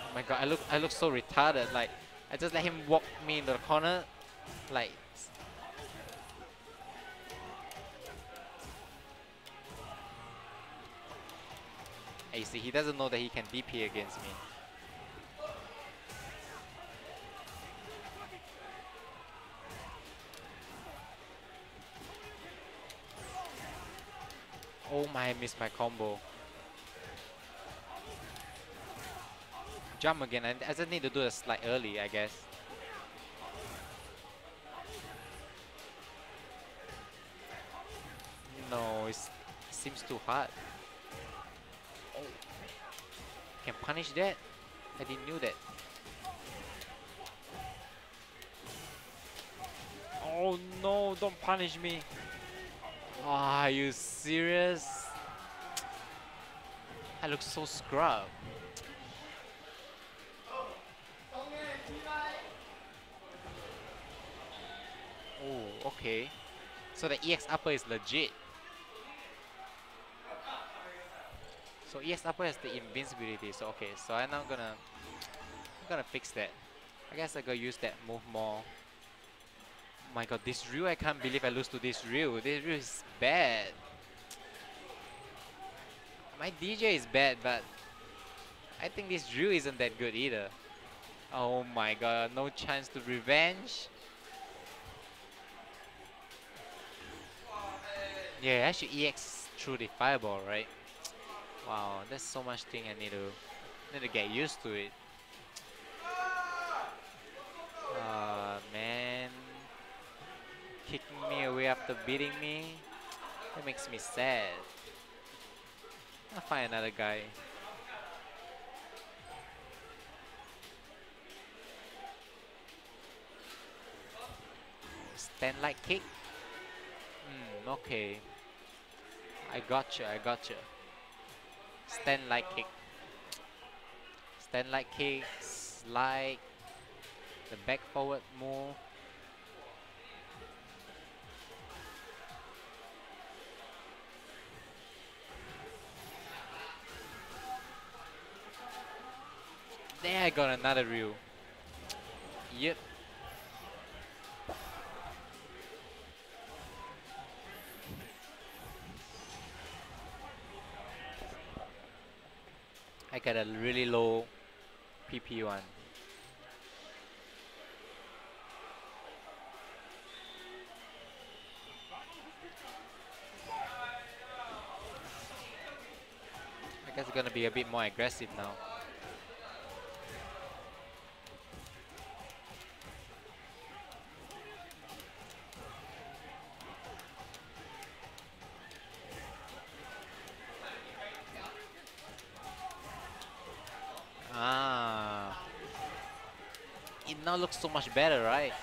Oh my god, I look I look so retarded. Like I just let him walk me into the corner, like See, he doesn't know that he can DP against me. Oh my, I missed my combo. Jump again, I, I just need to do a slide early, I guess. No, it seems too hard. Can punish that? I didn't knew that. Oh no, don't punish me. Oh, are you serious? I look so scrub. Oh, okay. So the EX upper is legit. So EX upper has the invincibility. So okay, so I'm not gonna I'm gonna fix that. I guess I gotta use that move more. Oh my god, this Ryu, I can't believe I lose to this Ryu. This Ryu is bad. My Dee Jay is bad, but I think this Ryu isn't that good either. Oh my god, no chance to revenge. Yeah, actually EX through the fireball, right? Wow, there's so much thing I need to need to get used to it. Ah man, kicking me away after beating me, that makes me sad. I'll find another guy. Stand like kick. Hmm, okay. I gotcha, I gotcha. Stand like kick. Stand like kicks, like the back forward move. There I got another Ryu. Yep. I a really low PP one. I guess it's gonna be a bit more aggressive now. Now looks so much better, right?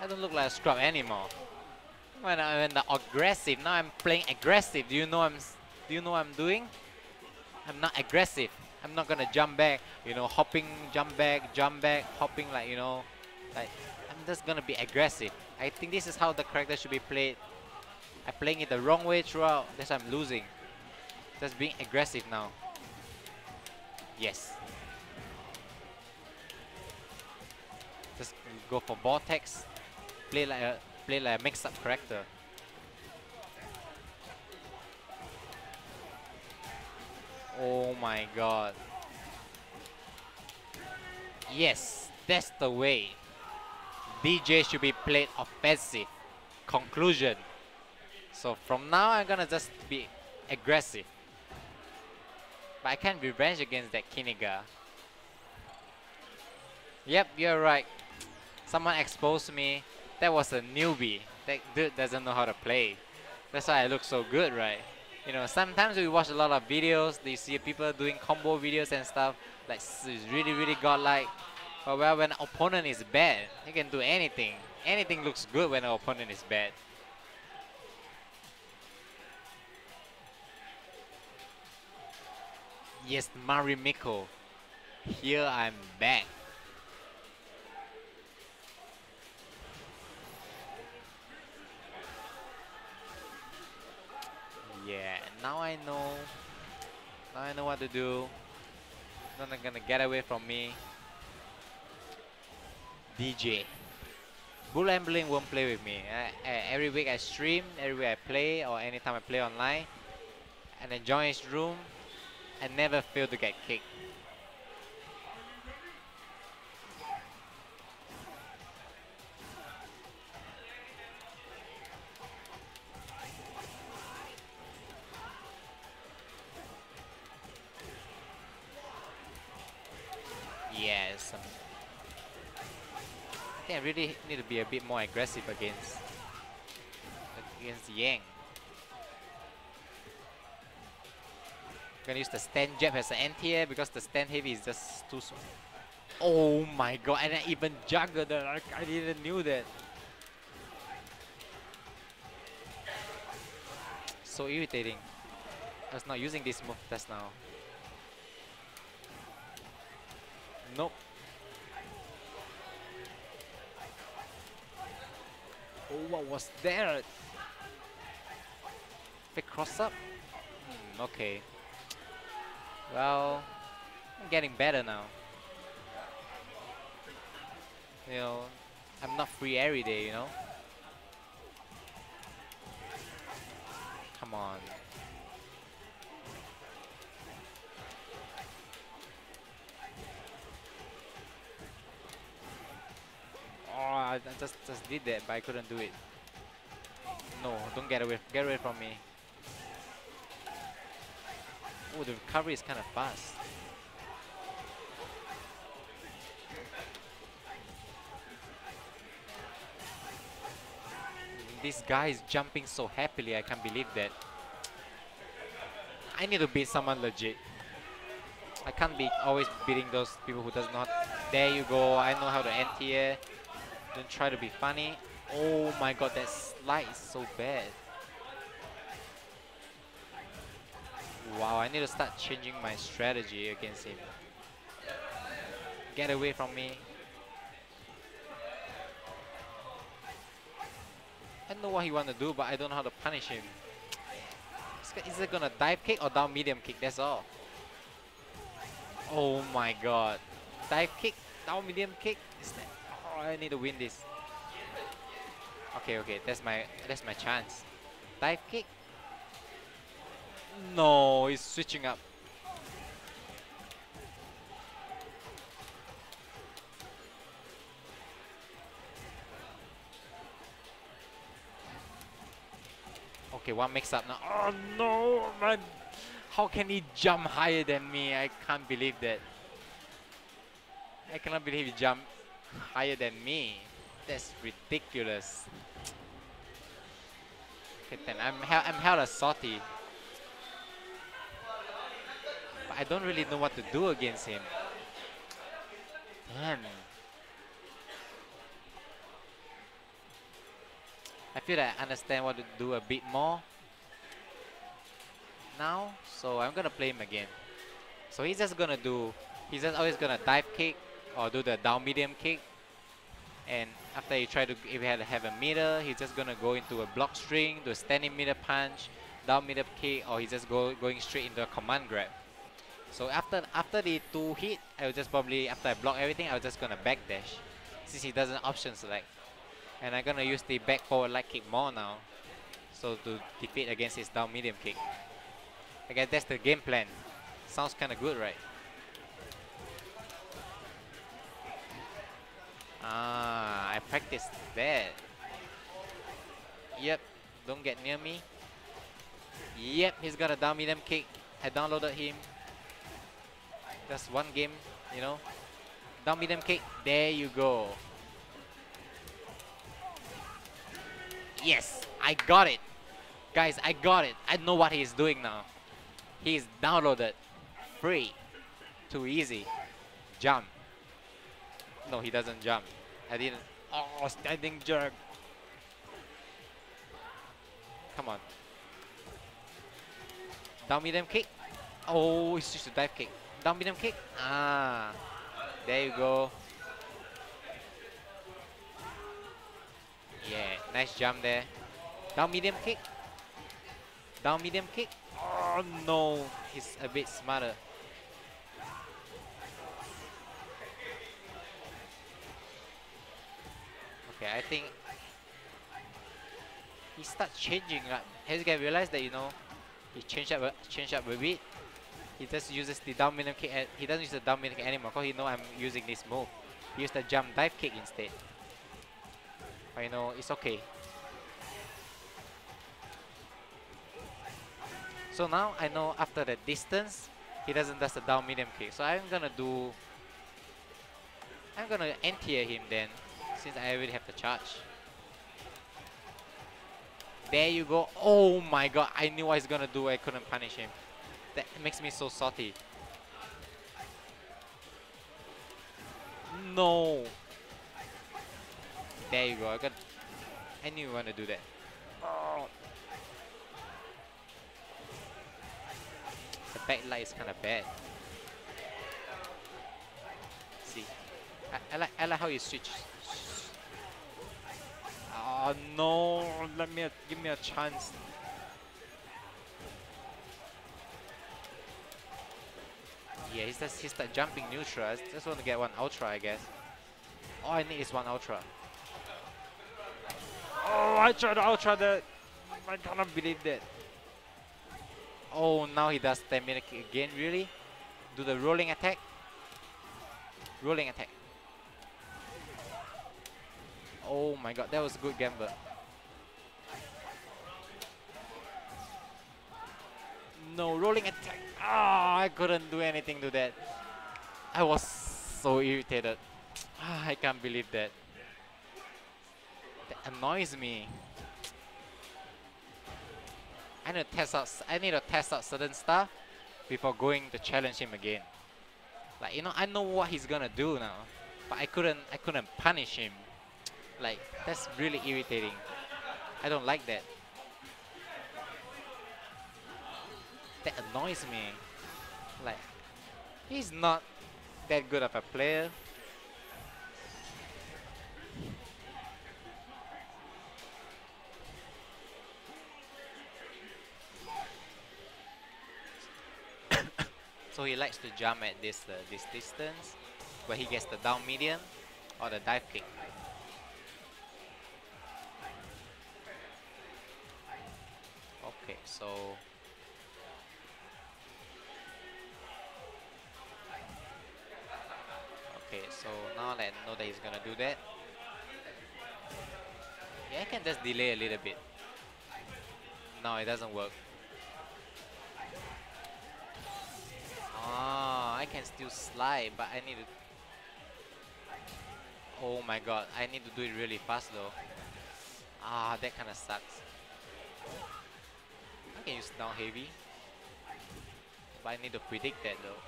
I don't look like a scrub anymore. When I'm when the aggressive, now I'm playing aggressive. Do you know I'm do you know what I'm doing? I'm not aggressive. I'm not gonna jump back, you know, hopping, jump back, jump back, hopping like you know, like I'm just gonna be aggressive. I think this is how the character should be played. I'm playing it the wrong way throughout. That's why I'm losing. Just being aggressive now. Yes. Go for vortex. Play like a play like a mixed up character. Oh my god. Yes, that's the way. Dee Jay should be played offensive. Conclusion. So from now I'm gonna just be aggressive. But I can't revenge against that Kiniga. Yep, you're right. Someone exposed me. That was a newbie. That dude doesn't know how to play. That's why I look so good, right? You know, sometimes we watch a lot of videos. You see people doing combo videos and stuff. Like, it's really, really godlike. But well, when opponent is bad, you can do anything. Anything looks good when an opponent is bad. Yes, Marimiko. Here I'm back. Yeah, now I know. Now I know what to do. Not gonna get away from me. Dee Jay. Bull Ambling won't play with me. I, I- every week I stream, every week I play, or anytime I play online, and I join his room, I never fail to get kicked. Really need to be a bit more aggressive against against Yang. Gonna use the stand jab as an anti-air because the stand heavy is just too small. Oh my god, and I even juggled that. I, I didn't knew that. So irritating. I was not using this move just now. Nope. Oh, what was there? Big cross up? Hmm, okay. Well, I'm getting better now. You know, I'm not free every day, you know? Come on. Oh, I just just did that, but I couldn't do it. No, don't get away, get away from me. Oh, the recovery is kind of fast. This guy is jumping so happily, I can't believe that. I need to beat someone legit. I can't be always beating those people who does not. There you go. I know how to anti-air. Don't try to be funny. Oh my god, that slide is so bad. Wow, I need to start changing my strategy against him. Get away from me. I know what he want to do, but I don't know how to punish him. Is it gonna dive kick or down medium kick? That's all. Oh my god. Dive kick, down medium kick. Is that? Oh, I need to win this. Okay, okay, that's my that's my chance. Dive kick. No, he's switching up. Okay, one mix up now. Oh no, man. How can he jump higher than me? I can't believe that. I cannot believe he jumped higher than me. That's ridiculous. Okay, then I'm hell I'm hella salty. But I don't really know what to do against him. Damn. I feel like I understand what to do a bit more now, so I'm gonna play him again. So he's just gonna do, he's just always gonna dive kick or do the down medium kick. And after he try to, if he had to have a meter, he's just gonna go into a block string, do a standing meter punch, down medium kick, or he's just go going straight into a command grab. So after after the two hit, I will just probably after I block everything, I was just gonna backdash, since he doesn't option select. And I'm gonna use the back forward light kick more now. So to defeat against his down medium kick. I guess that's the game plan. Sounds kinda good, right? Ah, I practiced that. Yep, don't get near me. Yep, he's got a down medium kick. I downloaded him. Just one game, you know. Down medium kick. There you go. Yes, I got it. Guys, I got it. I know what he's doing now. He's downloaded. Free. Too easy. Jump. No, he doesn't jump. I didn't. Oh, standing jerk. Come on. Down medium kick. Oh, it's just a dive kick. Down medium kick. Ah. There you go. Yeah, nice jump there. Down medium kick. Down medium kick. Oh no, he's a bit smarter. Okay, I think he starts changing. Like, has guys realized that you know he changed up, changed up a bit? He just uses the down medium kick. At, he doesn't use the down medium kick anymore because he know I'm using this move. He used the jump dive kick instead. But you know, it's okay. So now I know after the distance, he doesn't does the down medium kick. So I'm gonna do, I'm gonna anti him then, since I already have the charge. There you go. Oh my god, I knew what he's gonna do. I couldn't punish him. That makes me so salty. No. There you go. I got. I knew you want to do that. Oh. The backlight is kind of bad. See, I, I like I like how you switch. Oh no! Let me a, give me a chance. Yeah, he's just he's the jumping neutral. I just want to get one ultra, I guess. All I need is one ultra. Oh, I tried to ultra that. I cannot believe that. Oh, now he does 10 minute again. Really? Do the rolling attack. Rolling attack. Oh my god, that was a good gamble. No, rolling attack. Ah, I couldn't do anything to that. I was so irritated. Ah, I can't believe that. That annoys me. I need to test out. I need to test out certain stuff before going to challenge him again. Like you know, I know what he's gonna do now, but I couldn't. I couldn't punish him. Like that's really irritating. I don't like that. That annoys me. Like he's not that good of a player. So he likes to jump at this uh, this distance, where he gets the down medium or the dive kick. So okay, so now that I know that he's gonna do that, yeah, I can just delay a little bit. No, it doesn't work. Ah, I can still slide, but I need to... Oh my god, I need to do it really fast though. Ah, that kinda sucks. I can use down heavy. But I need to predict that though.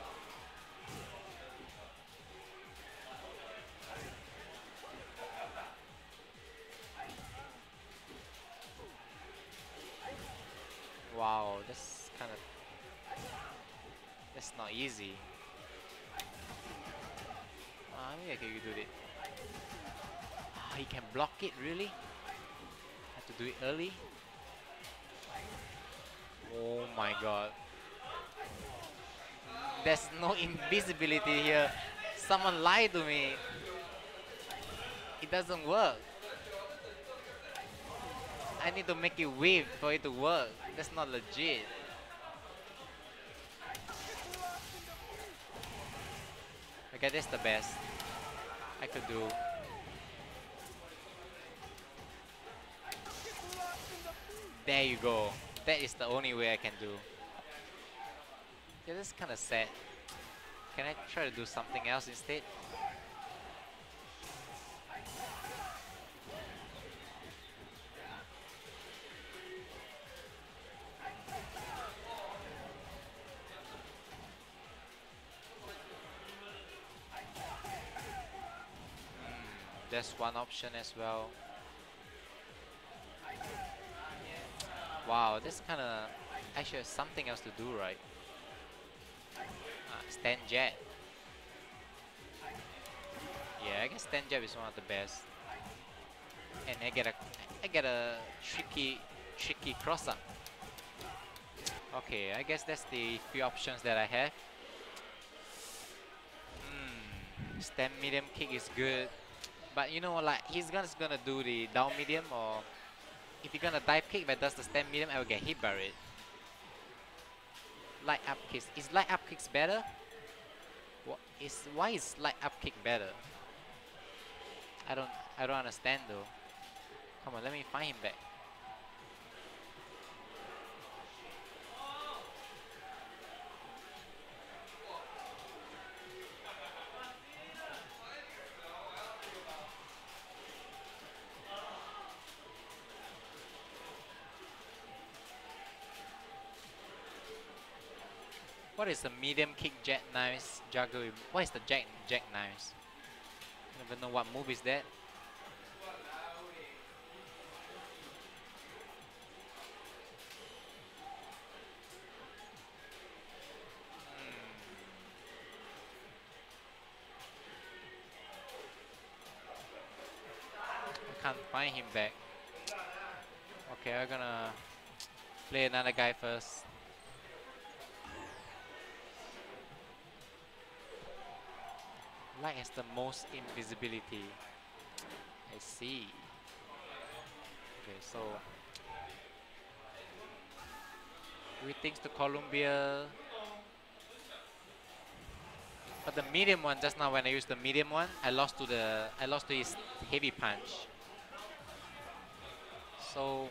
Wow, that's kind of that's not easy. Ah, maybe I can do it. Ah, he can block it, really? Have to do it early? Oh my god. There's no invisibility here. Someone lied to me. It doesn't work. I need to make it wave for it to work. That's not legit. Okay, that's the best I could do. There you go. That is the only way I can do. Yeah, that's kind of sad. Can I try to do something else instead? Hmm, that's one option as well. Wow, this kind of actually something else to do, right? Ah, stand jet. Yeah, I guess stand jab is one of the best. And I get a, I get a tricky, tricky cross up. Okay, I guess that's the few options that I have. Hmm, stand medium kick is good. But you know, like he's gonna, gonna do the down medium, or if you're gonna dive kick but does the stand medium, I will get hit by it. Light up kicks. Is light up kicks better? What is why is light up kick better? I don't I don't understand though. Come on, let me find him back. What is the medium kick jack knives juggle? What is the jack jack knives? I don't even know what move is that. Hmm. Can't find him back. Okay, I'm gonna play another guy first. Light has the most invisibility. I see. Okay, so greetings to Columbia. But the medium one just now when I used the medium one, I lost to the I lost to his heavy punch. So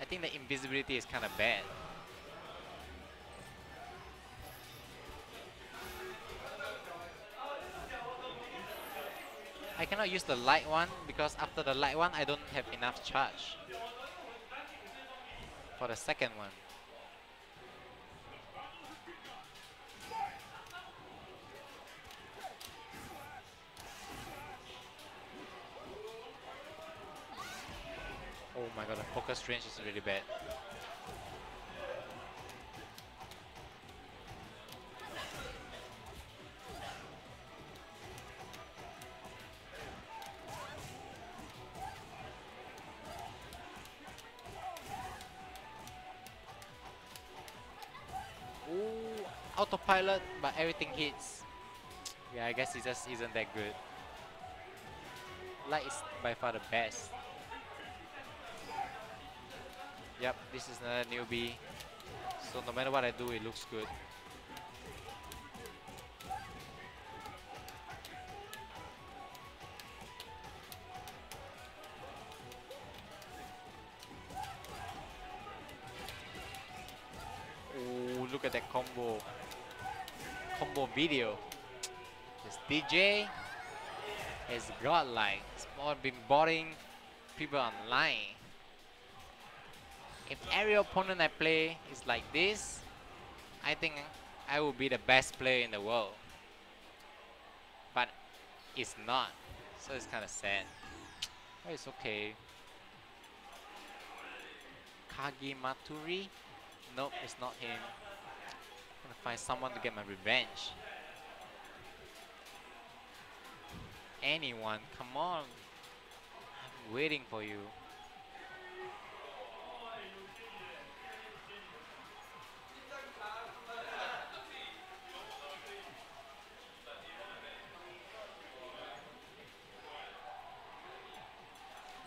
I think the invisibility is kind of bad. I cannot use the light one because after the light one I don't have enough charge for the second one. Oh my god, the focus range is really bad. Autopilot, but everything hits. Yeah, I guess it just isn't that good. Light is by far the best. Yep, this is another newbie. So no matter what I do, it looks good. Oh, look at that combo. Video. This Dee Jay has got like, it's been boring people online. If every opponent I play is like this, I think I will be the best player in the world. But it's not, so it's kind of sad. But it's okay. Kagi Maturi? Nope, it's not him. Gonna find someone to get my revenge. Anyone, come on. I'm waiting for you.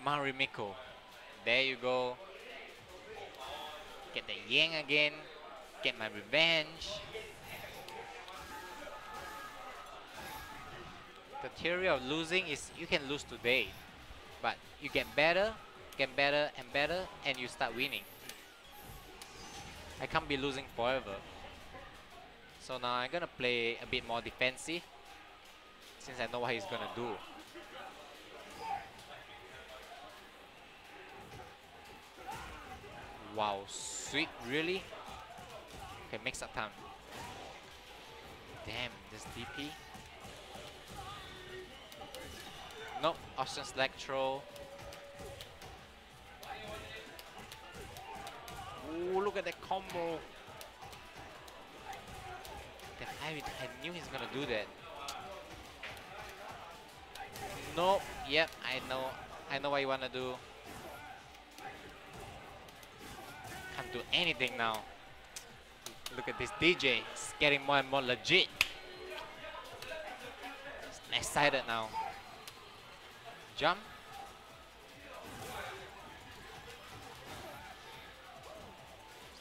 Marimiko. There you go. Get the yang again. Get my revenge. The theory of losing is you can lose today, but you get better, get better and better, and you start winning. I can't be losing forever. So now I'm gonna play a bit more defensive, since I know what he's gonna do. Wow, sweet, really? Okay, mix up time. Damn, this DP. Nope, Austin's Electro. Ooh, look at that combo. Damn, I, I knew he's gonna do that. Nope, yep, I know. I know what you wanna do. Can't do anything now. Look at this Dee Jay. It's getting more and more legit. It's excited now. Jump.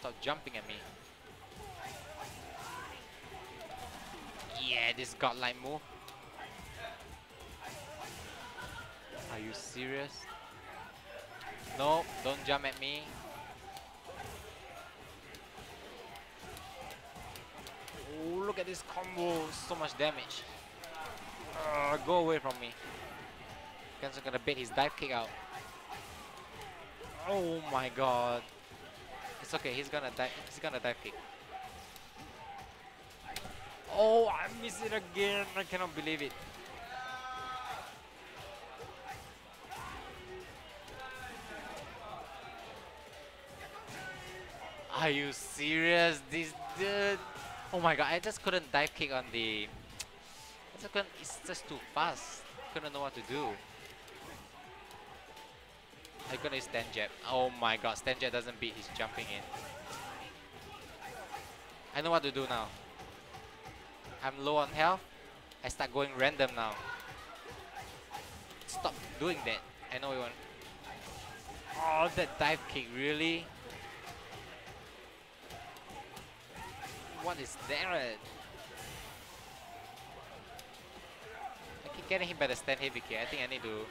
Stop jumping at me. Yeah, this godlike move. Are you serious? No, don't jump at me. Oh, look at this combo, so much damage. Uh, go away from me. Kenzo gonna bait his dive kick out. Oh my god. It's okay, he's gonna dive he's gonna dive kick. Oh I miss it again. I cannot believe it. Are you serious? This dude Oh my god, I just couldn't dive kick on the I just couldn't it's just too fast. couldn't know what to do. I'm gonna use stand jab. Oh my god, stand jab doesn't beat his jumping in. I know what to do now. I'm low on health. I start going random now. Stop doing that. I know you want. Oh, that dive kick, really? What is? I keep getting hit by the stand heavy kick. I think I need to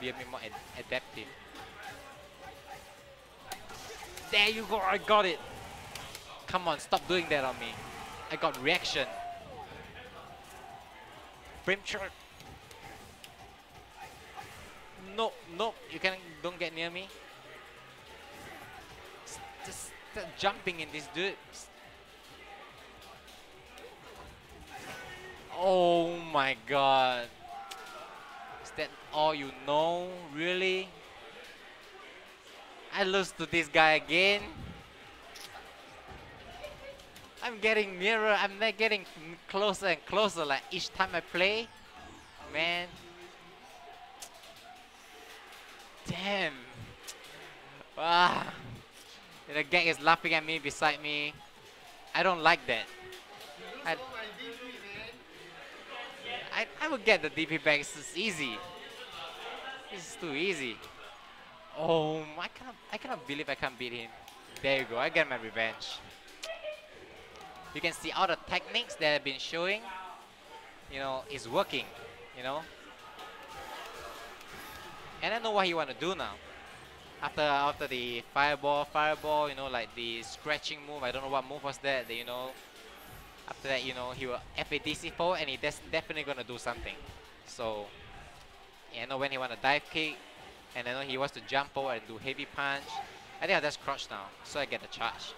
be a bit more ad adaptive. There you go, I got it! Come on, stop doing that on me. I got reaction. Frame shot. No, no, you can don't get near me. Just stop jumping in this dude. S- Oh my god. Is that all you know? Really? I lose to this guy again. I'm getting nearer, I'm not getting closer and closer like each time I play. Man. Damn. Ah. The gang is laughing at me beside me. I don't like that. I, I, I will get the DP back. This is easy. This is too easy. Oh, I cannot, I cannot believe I can't beat him. There you go. I get my revenge. You can see all the techniques that I've been showing. You know, is working. You know. And I know what he want to do now. After after the fireball, fireball, you know, like the scratching move. I don't know what move was that, you know, after that, you know, he will FADC forward and he definitely gonna do something. So, I know when he want to dive kick, and I know he wants to jump forward and do heavy punch. I think I'll just crouch now, so I get the charge.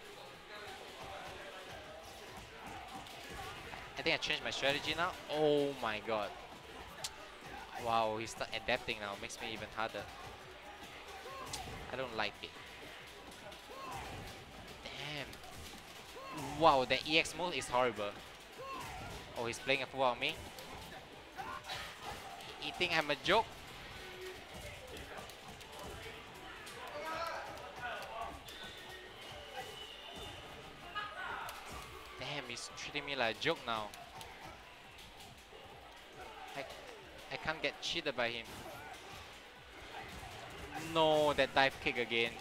I think I changed my strategy now. Oh my god. Wow, he start adapting now, makes me even harder. I don't like it. Wow, the EX mode is horrible. Oh, he's playing a fool on me. You think I'm a joke? Damn, he's treating me like a joke now. I, I can't get cheated by him. No, that dive kick again.